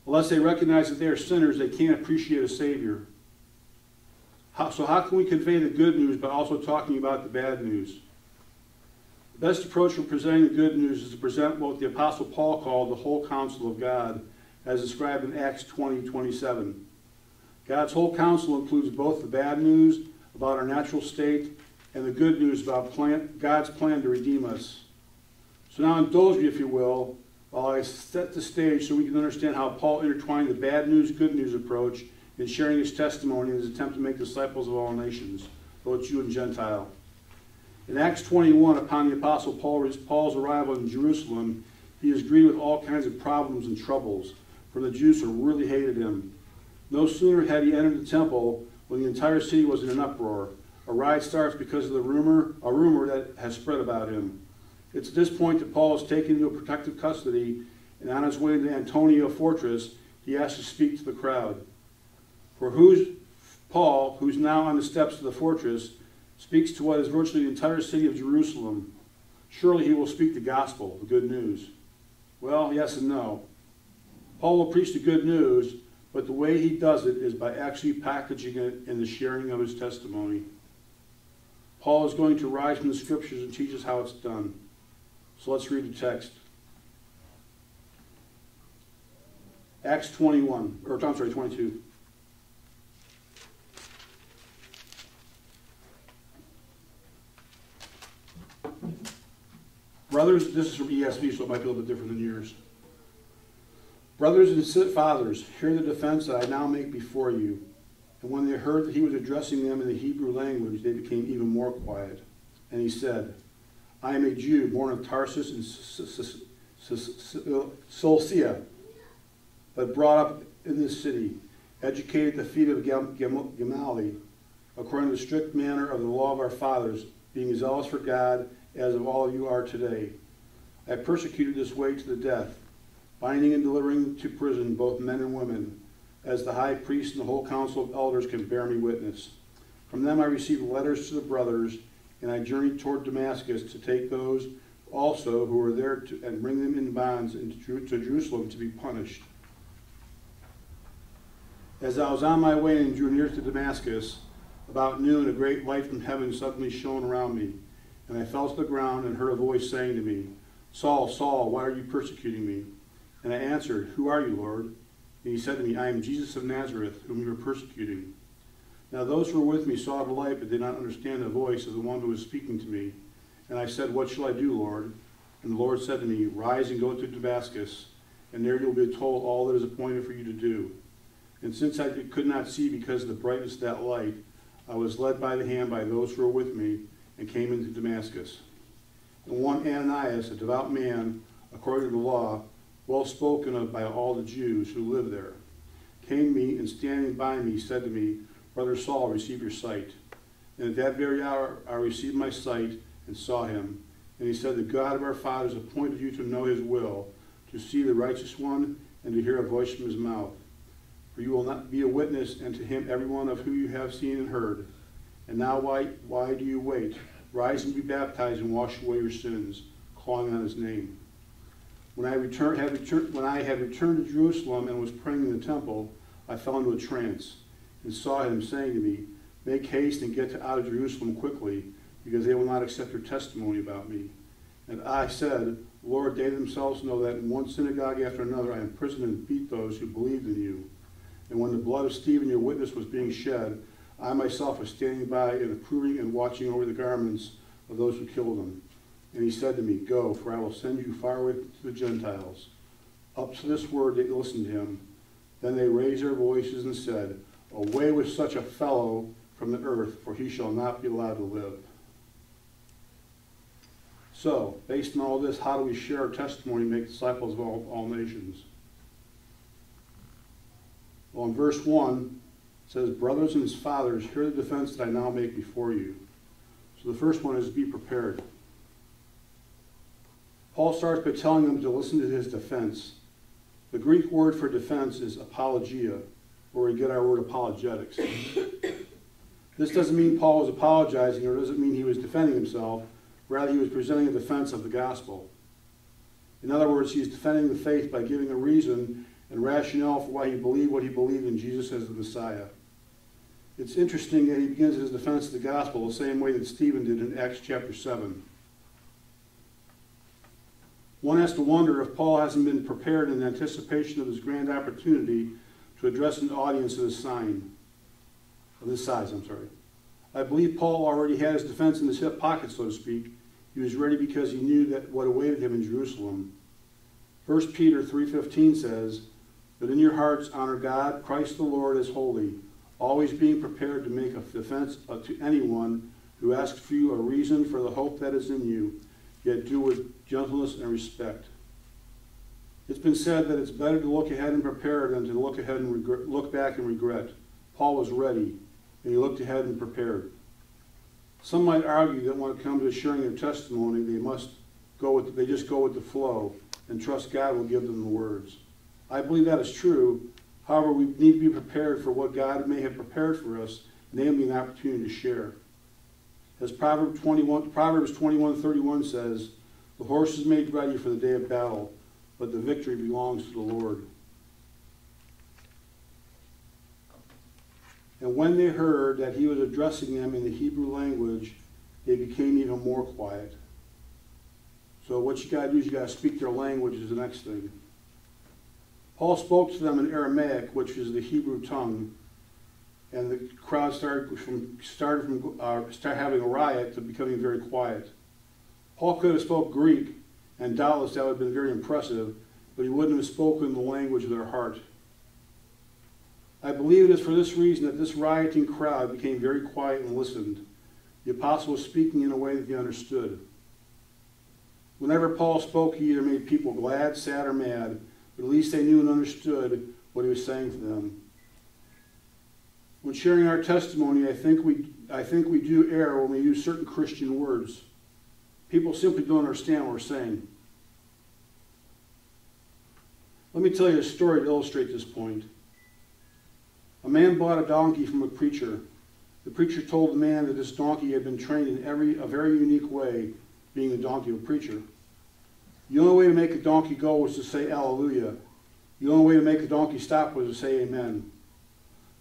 Unless they recognize that they are sinners, they can't appreciate a Savior. How, so how can we convey the good news by also talking about the bad news? The best approach for presenting the good news is to present what the Apostle Paul called the whole counsel of God, as described in Acts 20, 27. God's whole counsel includes both the bad news about our natural state and the good news about plan, God's plan to redeem us. So now indulge me, if you will, while I set the stage so we can understand how Paul intertwined the bad news, good news approach in sharing his testimony in his attempt to make disciples of all nations, both Jew and Gentile. In Acts 21, upon the Apostle Paul's arrival in Jerusalem, he is greeted with all kinds of problems and troubles, for the Jews who really hated him. No sooner had he entered the temple when the entire city was in an uproar. A riot starts because of the rumor, a rumor that has spread about him. It's at this point that Paul is taken into protective custody, and on his way to the Antonia fortress, he has to speak to the crowd. For who's Paul, who's now on the steps of the fortress, speaks to what is virtually the entire city of Jerusalem. Surely he will speak the gospel, the good news. Well, yes and no. Paul will preach the good news, but the way he does it is by actually packaging it in the sharing of his testimony. Paul is going to rise from the scriptures and teach us how it's done. So let's read the text. Acts 21, or I'm sorry, 22. Brothers, this is from ESV, so it might be a little bit different than yours. Brothers and fathers, hear the defense that I now make before you. And when they heard that he was addressing them in the Hebrew language, they became even more quiet. And he said, I am a Jew, born of Tarsus in Cilicia, but brought up in this city, educated at the feet of Gamaliel, according to the strict manner of the law of our fathers, being zealous for God, as of all you are today. I persecuted this way to the death, binding and delivering to prison both men and women, as the high priest and the whole council of elders can bear me witness. From them I received letters to the brothers, and I journeyed toward Damascus to take those also who were there to, and bring them in bonds into, to Jerusalem to be punished. As I was on my way and drew near to Damascus, about noon a great light from heaven suddenly shone around me, and I fell to the ground and heard a voice saying to me, Saul, Saul, why are you persecuting me? And I answered, Who are you, Lord? And he said to me, I am Jesus of Nazareth, whom you are persecuting. Now those who were with me saw the light, but did not understand the voice of the one who was speaking to me. And I said, What shall I do, Lord? And the Lord said to me, Rise and go to Damascus, and there you will be told all that is appointed for you to do. And since I could not see because of the brightness of that light, I was led by the hand by those who were with me, and came into Damascus. And one Ananias, a devout man, according to the law, well spoken of by all the Jews who lived there, came to me and standing by me said to me, Brother Saul, receive your sight. And at that very hour I received my sight and saw him. And he said, The God of our fathers appointed you to know his will, to see the righteous one, and to hear a voice from his mouth. For you will not be a witness unto him every one of who you have seen and heard. And now why, why do you wait? Rise and be baptized and wash away your sins, calling on his name. When I, returned, when I had returned to Jerusalem and was praying in the temple, I fell into a trance and saw him saying to me, Make haste and get out of Jerusalem quickly, because they will not accept your testimony about me. And I said, Lord, they themselves know that in one synagogue after another I imprisoned and beat those who believed in you. And when the blood of Stephen, your witness, was being shed, I myself was standing by and approving and watching over the garments of those who killed him. And he said to me, Go, for I will send you far away to the Gentiles. Up to this word they listened to him. Then they raised their voices and said, Away with such a fellow from the earth, for he shall not be allowed to live. So, based on all this, how do we share our testimony and make disciples of all, all nations? Well, in verse 1, it says, Brothers and his fathers, hear the defense that I now make before you. So the first one is be prepared. Paul starts by telling them to listen to his defense. The Greek word for defense is apologia, where we get our word apologetics. this doesn't mean Paul was apologizing or doesn't mean he was defending himself. Rather, he was presenting a defense of the gospel. In other words, he is defending the faith by giving a reason and rationale for why he believed what he believed in Jesus as the Messiah. It's interesting that he begins his defense of the gospel the same way that Stephen did in Acts chapter 7. One has to wonder if Paul hasn't been prepared in anticipation of his grand opportunity to address an audience of this sign, of this size, I'm sorry. I believe Paul already had his defense in his hip pocket, so to speak. He was ready because he knew that what awaited him in Jerusalem. 1 Peter 3.15 says, But in your hearts honor God, Christ the Lord as holy, always being prepared to make a defense uh, to anyone who asks for you a reason for the hope that is in you, yet do with gentleness and respect. It's been said that it's better to look ahead and prepare than to look ahead and look back and regret. Paul was ready, and he looked ahead and prepared. Some might argue that when it comes to sharing their testimony, they must go with they just go with the flow and trust God will give them the words. I believe that is true, However, we need to be prepared for what God may have prepared for us, namely an opportunity to share. As Proverbs 21, Proverbs 21 31 says, The horse is made ready for the day of battle, but the victory belongs to the Lord. And when they heard that he was addressing them in the Hebrew language, they became even more quiet. So what you got to do is you got to speak their language is the next thing. Paul spoke to them in Aramaic, which is the Hebrew tongue, and the crowd started from started from uh, start having a riot to becoming very quiet. Paul could have spoke Greek, and doubtless that would have been very impressive, but he wouldn't have spoken the language of their heart. I believe it is for this reason that this rioting crowd became very quiet and listened. The apostle was speaking in a way that they understood. Whenever Paul spoke, he either made people glad, sad, or mad, but at least they knew and understood what he was saying to them. When sharing our testimony, I think we, I think we do err when we use certain Christian words. People simply don't understand what we're saying. Let me tell you a story to illustrate this point. A man bought a donkey from a preacher. The preacher told the man that this donkey had been trained in every, a very unique way, being the donkey of a preacher. The only way to make a donkey go was to say Alleluia. The only way to make a donkey stop was to say Amen.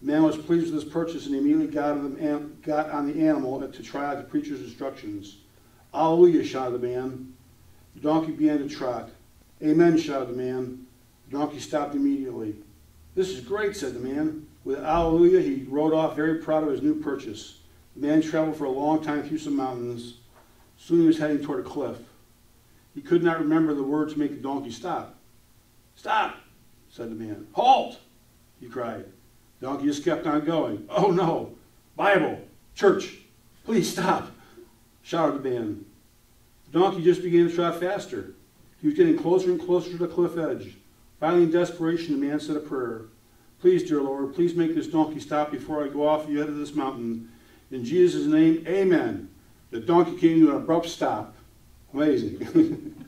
The man was pleased with his purchase and immediately got on, the, animal to try out the preacher's instructions. Alleluia, shouted the man. The donkey began to trot. Amen, shouted the man. The donkey stopped immediately. This is great, said the man. With Alleluia, he rode off very proud of his new purchase. The man traveled for a long time through some mountains. Soon he was heading toward a cliff. He could not remember the words to make the donkey stop. Stop, said the man. Halt, he cried. The donkey just kept on going. Oh no, Bible, church, please stop, shouted the man. The donkey just began to trot faster. He was getting closer and closer to the cliff edge. Finally, in desperation, the man said a prayer. Please, dear Lord, please make this donkey stop before I go off the edge of this mountain. In Jesus' name, amen. The donkey came to an abrupt stop. Amazing.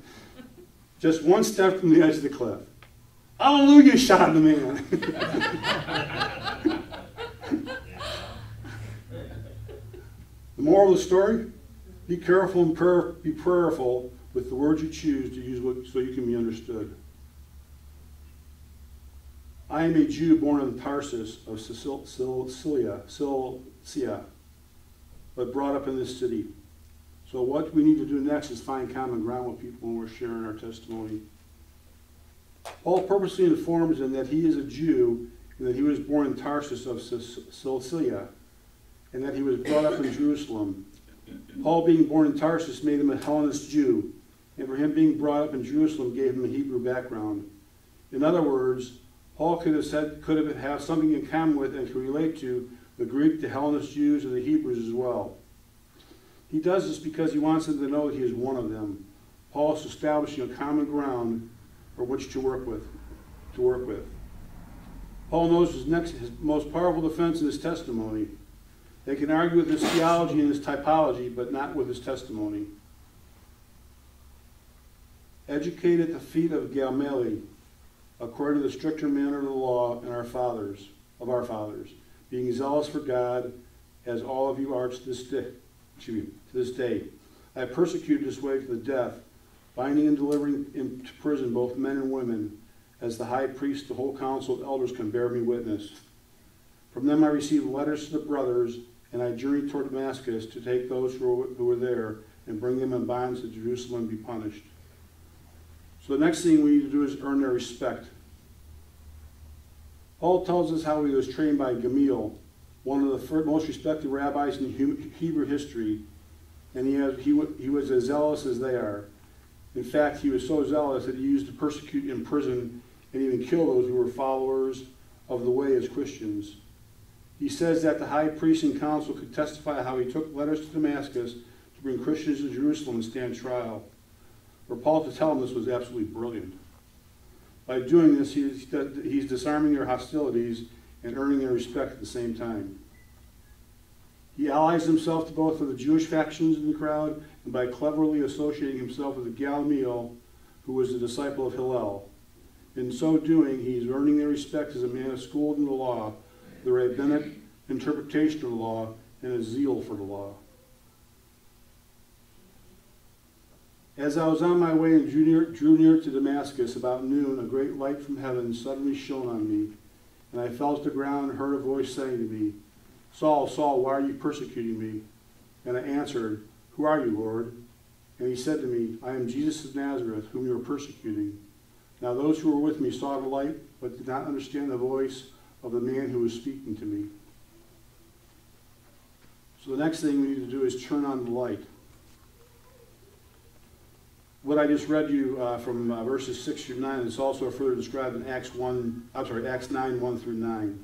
Just one step from the edge of the cliff. Hallelujah, shouted the man. the moral of the story be careful and prayer, be prayerful with the words you choose to use so you can be understood. I am a Jew born in Tarsus of Cilicia, Cilicia, but brought up in this city. So what we need to do next is find common ground with people when we're sharing our testimony. Paul purposely informs them that he is a Jew and that he was born in Tarsus of Cilicia and that he was brought up in Jerusalem. Paul being born in Tarsus made him a Hellenist Jew, and for him being brought up in Jerusalem gave him a Hebrew background. In other words, Paul could have said could have had something in common with and could relate to the Greek, the Hellenist Jews, and the Hebrews as well. He does this because he wants them to know that he is one of them. Paul is establishing a common ground for which to work with. To work with. Paul knows his next, his most powerful defense in his testimony. They can argue with his theology and his typology, but not with his testimony. Educated at the feet of Gamaliel, according to the stricter manner of the law and our fathers, of our fathers, being zealous for God, as all of you are to this day excuse me, to this day. I have persecuted this way to the death, binding and delivering into prison both men and women, as the high priest, the whole council of elders can bear me witness. From them I received letters to the brothers, and I journeyed toward Damascus to take those who were, who were there and bring them in bonds to Jerusalem and be punished. So the next thing we need to do is earn their respect. Paul tells us how he was trained by Gamaliel, one of the first, most respected rabbis in Hebrew history, and he, has, he, he was as zealous as they are. In fact, he was so zealous that he used to persecute, imprison, and even kill those who were followers of the way as Christians. He says that the high priest and council could testify how he took letters to Damascus to bring Christians to Jerusalem and stand trial. For Paul to tell them this was absolutely brilliant. By doing this, he's, he's disarming their hostilities and earning their respect at the same time. He allies himself to both of the Jewish factions in the crowd and by cleverly associating himself with Gamaliel, who was a disciple of Hillel. In so doing, he is earning their respect as a man schooled in the law, the rabbinic interpretation of the law, and a zeal for the law. As I was on my way and drew near, drew near to Damascus about noon, a great light from heaven suddenly shone on me. And I fell to the ground and heard a voice saying to me, Saul, Saul, why are you persecuting me? And I answered, Who are you, Lord? And he said to me, I am Jesus of Nazareth, whom you are persecuting. Now those who were with me saw the light, but did not understand the voice of the man who was speaking to me. So the next thing we need to do is turn on the light. What I just read you uh, from uh, verses 6 through 9 is also further described in Acts 1, I'm sorry, Acts 9, 1 through 9.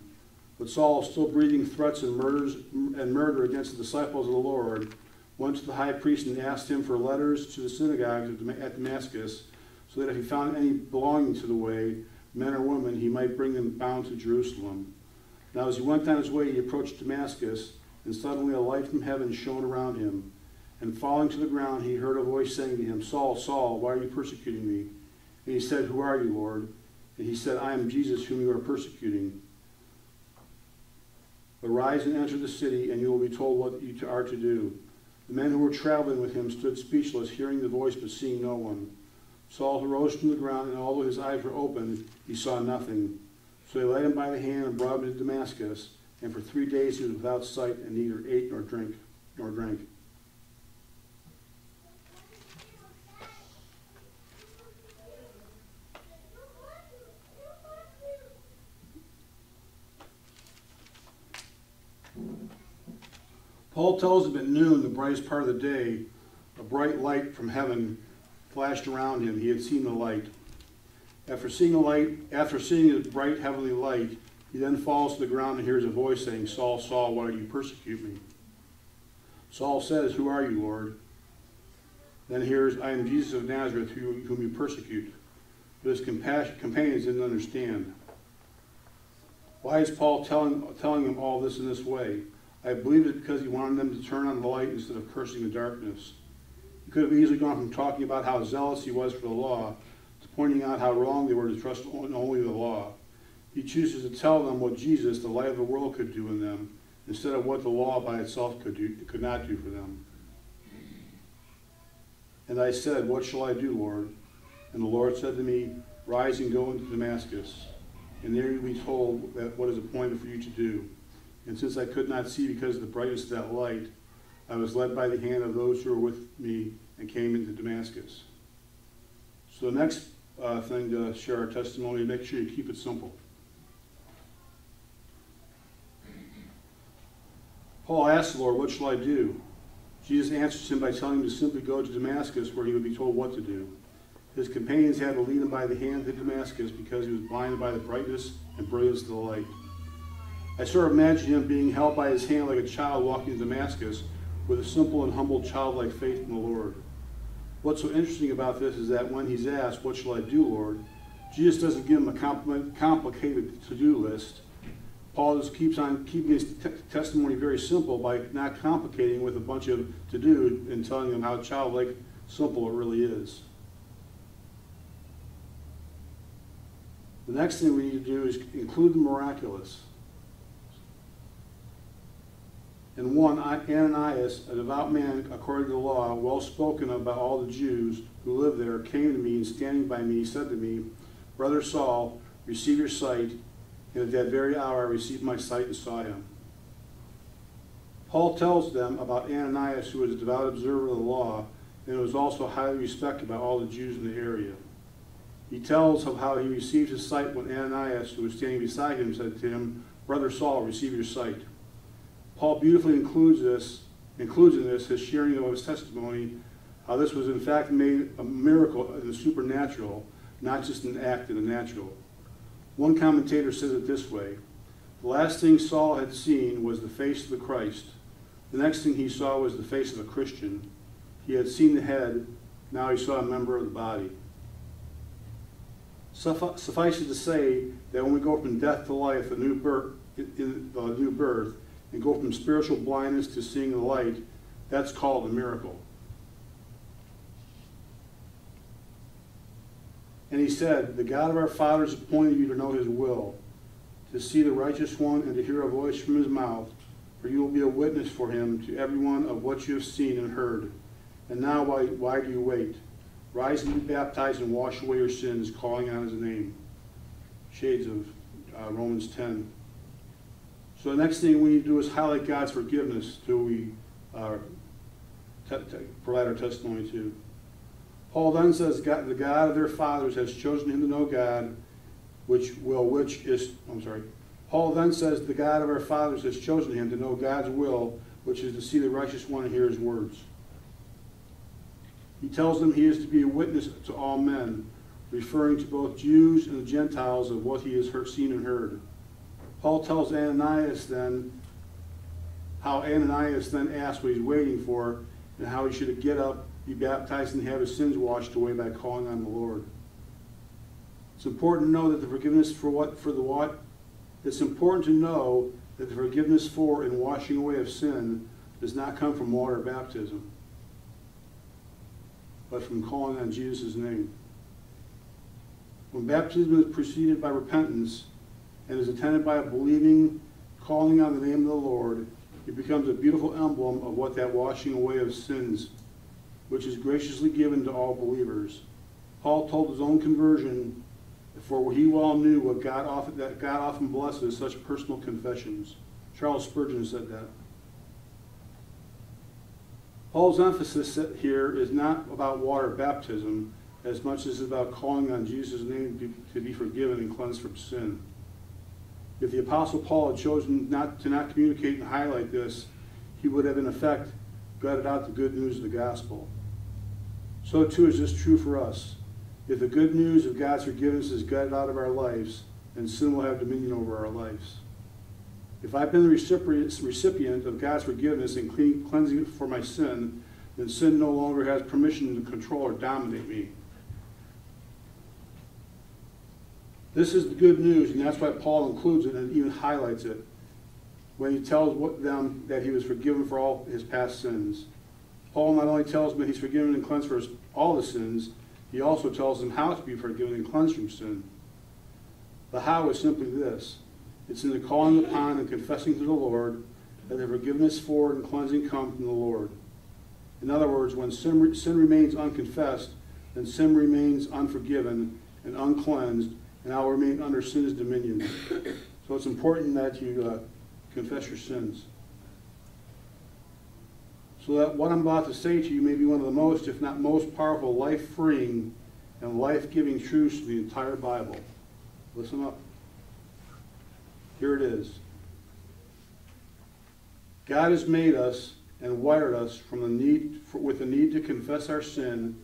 But Saul, still breathing threats and murders and murder against the disciples of the Lord, went to the high priest and asked him for letters to the synagogues at Damascus, so that if he found any belonging to the way, men or women, he might bring them bound to Jerusalem. Now as he went on his way, he approached Damascus, and suddenly a light from heaven shone around him. And falling to the ground, he heard a voice saying to him, Saul, Saul, why are you persecuting me? And he said, Who are you, Lord? And he said, I am Jesus whom you are persecuting. Arise and enter the city, and you will be told what you are to do. The men who were traveling with him stood speechless, hearing the voice but seeing no one. Saul arose from the ground, and although his eyes were open, he saw nothing. So they led him by the hand and brought him to Damascus, and for three days he was without sight and neither ate nor drank nor drank. Paul tells him at noon, the brightest part of the day, a bright light from heaven flashed around him. He had seen the light. After seeing the light, after seeing the bright heavenly light, he then falls to the ground and hears a voice saying, Saul, Saul, why do you persecute me? Saul says, Who are you, Lord? Then hears, I am Jesus of Nazareth, whom you persecute. But his companions didn't understand. Why is Paul telling, telling them all this in this way? I believe it because he wanted them to turn on the light instead of cursing the darkness. He could have easily gone from talking about how zealous he was for the law to pointing out how wrong they were to trust only the law. He chooses to tell them what Jesus, the light of the world, could do in them, instead of what the law by itself could, do, could not do for them. And I said, What shall I do, Lord? And the Lord said to me, Rise and go into Damascus, and there you will be told that what is appointed for you to do. And since I could not see because of the brightness of that light, I was led by the hand of those who were with me and came into Damascus. So the next uh, thing to share our testimony, make sure you keep it simple. Paul asked the Lord, What shall I do? Jesus answers him by telling him to simply go to Damascus where he would be told what to do. His companions had to lead him by the hand to Damascus because he was blinded by the brightness and brilliance of the light. I sort of imagine him being held by his hand like a child walking to Damascus with a simple and humble childlike faith in the Lord. What's so interesting about this is that when he's asked, What shall I do, Lord? Jesus doesn't give him a complicated to do list. Paul just keeps on keeping his testimony very simple by not complicating with a bunch of to do and telling them how childlike simple it really is. The next thing we need to do is include the miraculous. And one, Ananias, a devout man according to the law, well spoken of by all the Jews who lived there, came to me and standing by me he said to me, Brother Saul, receive your sight. And at that very hour I received my sight and saw him. Paul tells them about Ananias, who was a devout observer of the law, and was also highly respected by all the Jews in the area. He tells of how he received his sight when Ananias, who was standing beside him, said to him, Brother Saul, receive your sight. Paul beautifully includes this, includes in this his sharing of his testimony, how this was in fact made a miracle in the supernatural, not just an act in the natural. One commentator says it this way The last thing Saul had seen was the face of the Christ. The next thing he saw was the face of a Christian. He had seen the head, now he saw a member of the body. Suffice it to say that when we go from death to life, a new birth, in, a new birth, and go from spiritual blindness to seeing the light, that's called a miracle. And he said, The God of our fathers appointed you to know his will, to see the righteous one, and to hear a voice from his mouth, for you will be a witness for him to everyone of what you have seen and heard. And now, why, why do you wait? Rise and be baptized and wash away your sins, calling on his name. Shades of uh, Romans 10. So the next thing we need to do is highlight God's forgiveness till we uh, provide our testimony to. Paul then says, God, the God of their fathers has chosen him to know God, which will, which is, I'm sorry. Paul then says, the God of our fathers has chosen him to know God's will, which is to see the righteous one and hear his words. He tells them he is to be a witness to all men, referring to both Jews and the Gentiles of what he has heard, seen and heard. Paul tells Ananias then how Ananias then asked what he's waiting for and how he should get up, be baptized, and have his sins washed away by calling on the Lord. It's important to know that the forgiveness for what for the what it's important to know that the forgiveness for and washing away of sin does not come from water baptism, but from calling on Jesus' name. When baptism is preceded by repentance and is attended by a believing, calling on the name of the Lord, it becomes a beautiful emblem of what that washing away of sins, which is graciously given to all believers. Paul told his own conversion, for he well knew what God often, that God often blesses such personal confessions. Charles Spurgeon said that. Paul's emphasis here is not about water baptism as much as about calling on Jesus' name to be forgiven and cleansed from sin. If the Apostle Paul had chosen not to not communicate and highlight this, he would have in effect gutted out the good news of the gospel. So too is this true for us. If the good news of God's forgiveness is gutted out of our lives, then sin will have dominion over our lives. If I've been the recipient of God's forgiveness and cleansing for my sin, then sin no longer has permission to control or dominate me. This is the good news, and that's why Paul includes it and even highlights it when he tells them that he was forgiven for all his past sins. Paul not only tells them that he's forgiven and cleansed for all the sins, he also tells them how to be forgiven and cleansed from sin. The how is simply this it's in the calling upon and confessing to the Lord that the forgiveness for and cleansing come from the Lord. In other words, when sin, sin remains unconfessed, then sin remains unforgiven and uncleansed, and I will remain under sin's dominion. So it's important that you uh, confess your sins. So that what I'm about to say to you may be one of the most, if not most powerful, life-freeing and life-giving truths of the entire Bible. Listen up. Here it is. God has made us and wired us from the need for, with the need to confess our sin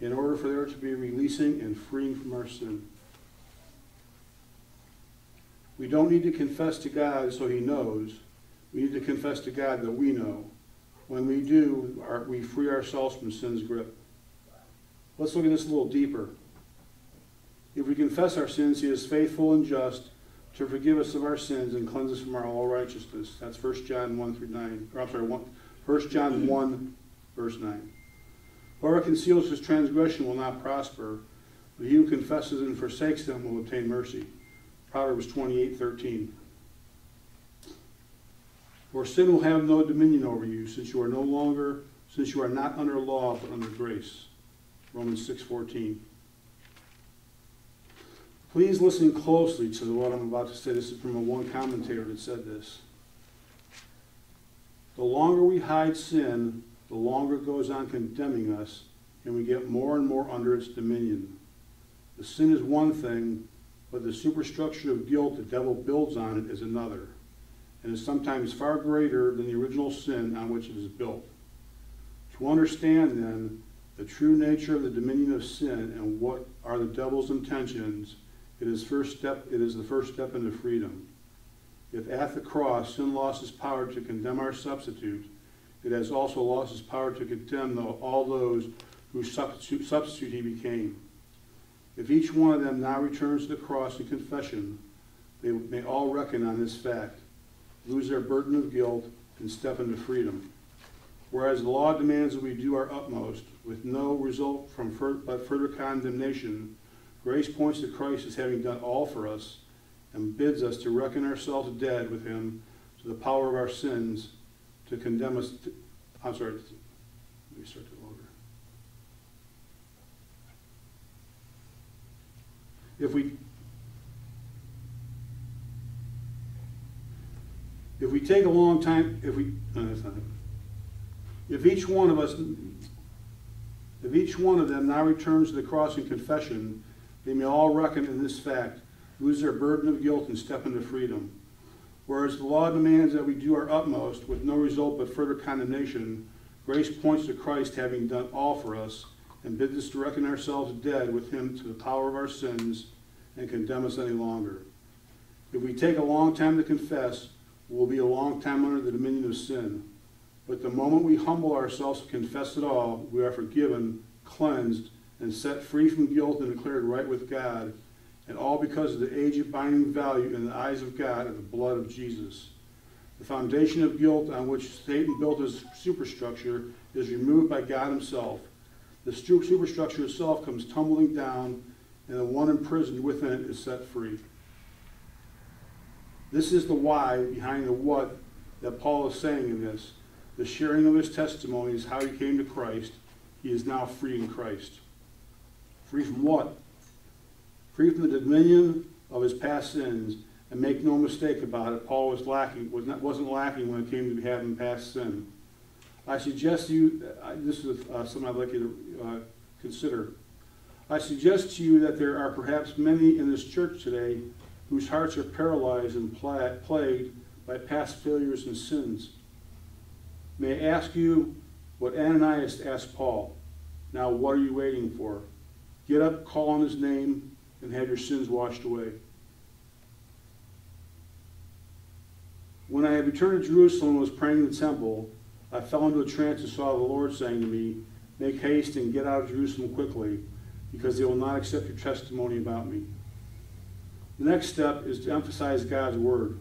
in order for there to be releasing and freeing from our sin. We don't need to confess to God so he knows. We need to confess to God that we know. When we do, we free ourselves from sin's grip. Let's look at this a little deeper. If we confess our sins, he is faithful and just to forgive us of our sins and cleanse us from our all righteousness. That's 1 John 1 through 9. Or I'm sorry, 1, 1 John 1, verse 9. Whoever conceals his transgression will not prosper, but he who confesses and forsakes them will obtain mercy. Proverbs 28, 13. For sin will have no dominion over you, since you are no longer, since you are not under law, but under grace. Romans 6, 14. Please listen closely to what I'm about to say. This is from a one commentator that said this. The longer we hide sin, the longer it goes on condemning us, and we get more and more under its dominion. The sin is one thing, but the superstructure of guilt the devil builds on it is another, and is sometimes far greater than the original sin on which it is built. To understand, then, the true nature of the dominion of sin and what are the devil's intentions it is first step. It is the first step into freedom. If at the cross sin lost its power to condemn our substitute, it has also lost its power to condemn all those whose substitute, substitute he became. If each one of them now returns to the cross in confession, they may all reckon on this fact, lose their burden of guilt, and step into freedom. Whereas the law demands that we do our utmost, with no result from fur but further condemnation, Grace points to Christ as having done all for us and bids us to reckon ourselves dead with him to the power of our sins to condemn us. To, I'm sorry, let me start that over. If we if we take a long time, if we, no. If each one of us, if each one of them now returns to the cross in confession, they may all reckon in this fact, lose their burden of guilt and step into freedom. Whereas the law demands that we do our utmost with no result but further condemnation, grace points to Christ having done all for us and bids us to reckon ourselves dead with him to the power of our sins and condemn us any longer. If we take a long time to confess, we'll be a long time under the dominion of sin. But the moment we humble ourselves to confess it all, we are forgiven, cleansed, and set free from guilt and declared right with God and all because of the age of binding value in the eyes of God of the blood of Jesus. The foundation of guilt on which Satan built his superstructure is removed by God himself. The superstructure itself comes tumbling down, and the one imprisoned within it is set free. This is the why behind the what that Paul is saying in this. The sharing of his testimony is how he came to Christ. He is now free in Christ. Free from what? free from the dominion of his past sins, and make no mistake about it, Paul was lacking, was not, wasn't lacking when it came to having past sin. I suggest you, this is uh, something I'd like you to uh, consider. I suggest to you that there are perhaps many in this church today whose hearts are paralyzed and plagued by past failures and sins. May I ask you what Ananias asked Paul? Now, what are you waiting for? Get up, call on his name, and have your sins washed away. When I had returned to Jerusalem and was praying in the temple, I fell into a trance and saw the Lord saying to me, Make haste and get out of Jerusalem quickly, because they will not accept your testimony about me. The next step is to emphasize God's word.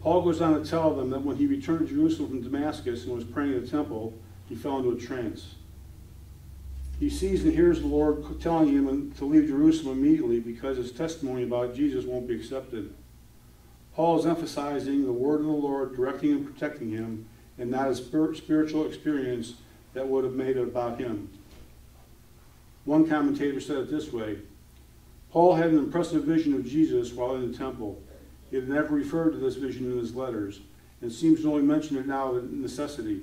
Paul goes on to tell them that when he returned to Jerusalem from Damascus and was praying in the temple, he fell into a trance. He sees and hears the Lord telling him to leave Jerusalem immediately because his testimony about Jesus won't be accepted. Paul is emphasizing the word of the Lord directing and protecting him and not a spiritual experience that would have made it about him. One commentator said it this way Paul had an impressive vision of Jesus while in the temple. He had never referred to this vision in his letters and seems to only mention it now in necessity.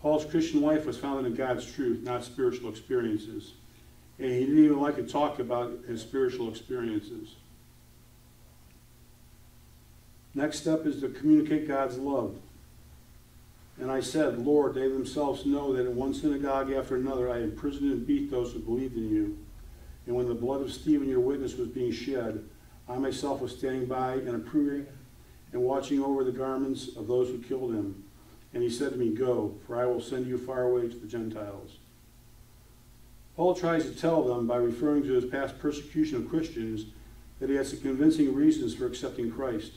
Paul's Christian life was founded in God's truth, not spiritual experiences. And he didn't even like to talk about his spiritual experiences. Next step is to communicate God's love. And I said, Lord, they themselves know that in one synagogue after another I imprisoned and beat those who believed in you. And when the blood of Stephen, your witness, was being shed, I myself was standing by and approving and watching over the garments of those who killed him. And he said to me, Go, for I will send you far away to the Gentiles. Paul tries to tell them by referring to his past persecution of Christians that he has some convincing reasons for accepting Christ.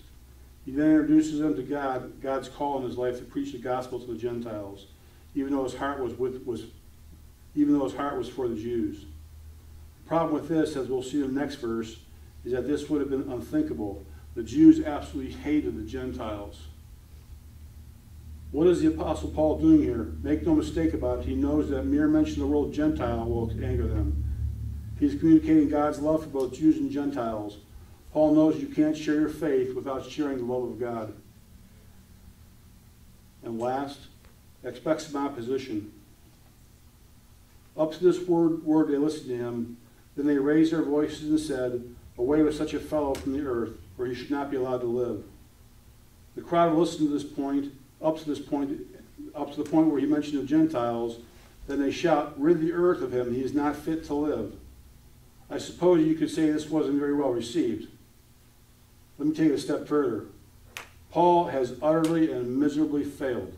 He then introduces them to God, God's call in his life to preach the gospel to the Gentiles, even though his heart was with was even though his heart was for the Jews. The problem with this, as we'll see in the next verse, is that this would have been unthinkable. The Jews absolutely hated the Gentiles. What is the Apostle Paul doing here? Make no mistake about it, he knows that mere mention of the word Gentile will anger them. He's communicating God's love for both Jews and Gentiles. Paul knows you can't share your faith without sharing the love of God. And last, expect some opposition. Up to this word, word they listened to him. Then they raised their voices and said, Away with such a fellow from the earth, for he should not be allowed to live. The crowd listened to this point up to this point, up to the point where he mentioned the Gentiles, then they shout, Rid the earth of him, he is not fit to live. I suppose you could say this wasn't very well received. Let me take it a step further. Paul has utterly and miserably failed.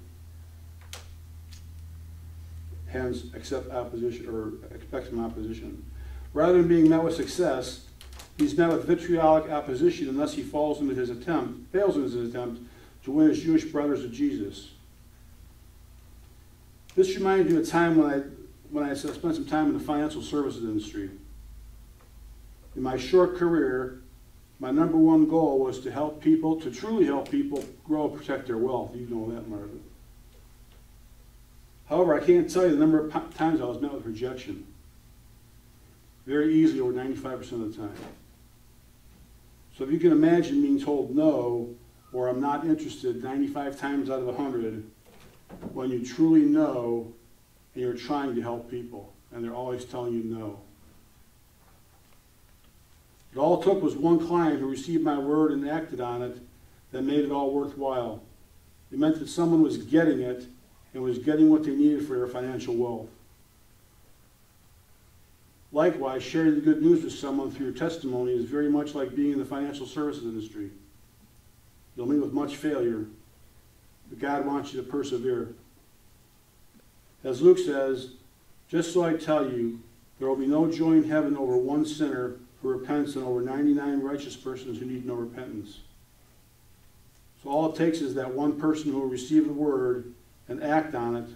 Hence, accept opposition or expect some opposition. Rather than being met with success, he's met with vitriolic opposition unless he falls into his attempt, fails in his attempt to win his Jewish brothers to Jesus. This reminds me of a time when I, when I spent some time in the financial services industry. In my short career, my number one goal was to help people, to truly help people grow and protect their wealth. You know that, Marvin. However, I can't tell you the number of times I was met with rejection. Very easily, over 95% of the time. So if you can imagine being told no or I'm not interested 95 times out of 100, when you truly know and you're trying to help people, and they're always telling you no. It all took was one client who received my word and acted on it that made it all worthwhile. It meant that someone was getting it and was getting what they needed for their financial wealth. Likewise, sharing the good news with someone through your testimony is very much like being in the financial services industry. You'll meet with much failure, but God wants you to persevere. As Luke says, just so I tell you, there will be no joy in heaven over one sinner who repents and over 99 righteous persons who need no repentance. So all it takes is that one person who will receive the word and act on it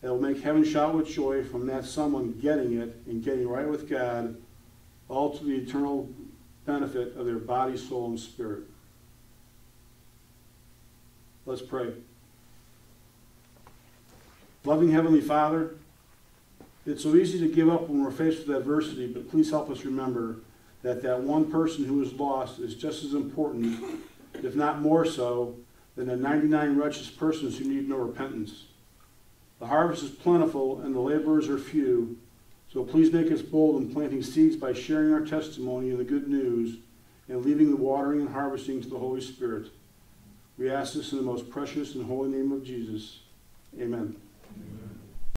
that will make heaven shout with joy from that someone getting it and getting right with God, all to the eternal benefit of their body, soul, and spirit. Let's pray. Loving Heavenly Father, it's so easy to give up when we're faced with adversity, but please help us remember that that one person who is lost is just as important, if not more so, than the 99 righteous persons who need no repentance. The harvest is plentiful and the laborers are few, so please make us bold in planting seeds by sharing our testimony and the good news and leaving the watering and harvesting to the Holy Spirit. We ask this in the most precious and holy name of Jesus. Amen.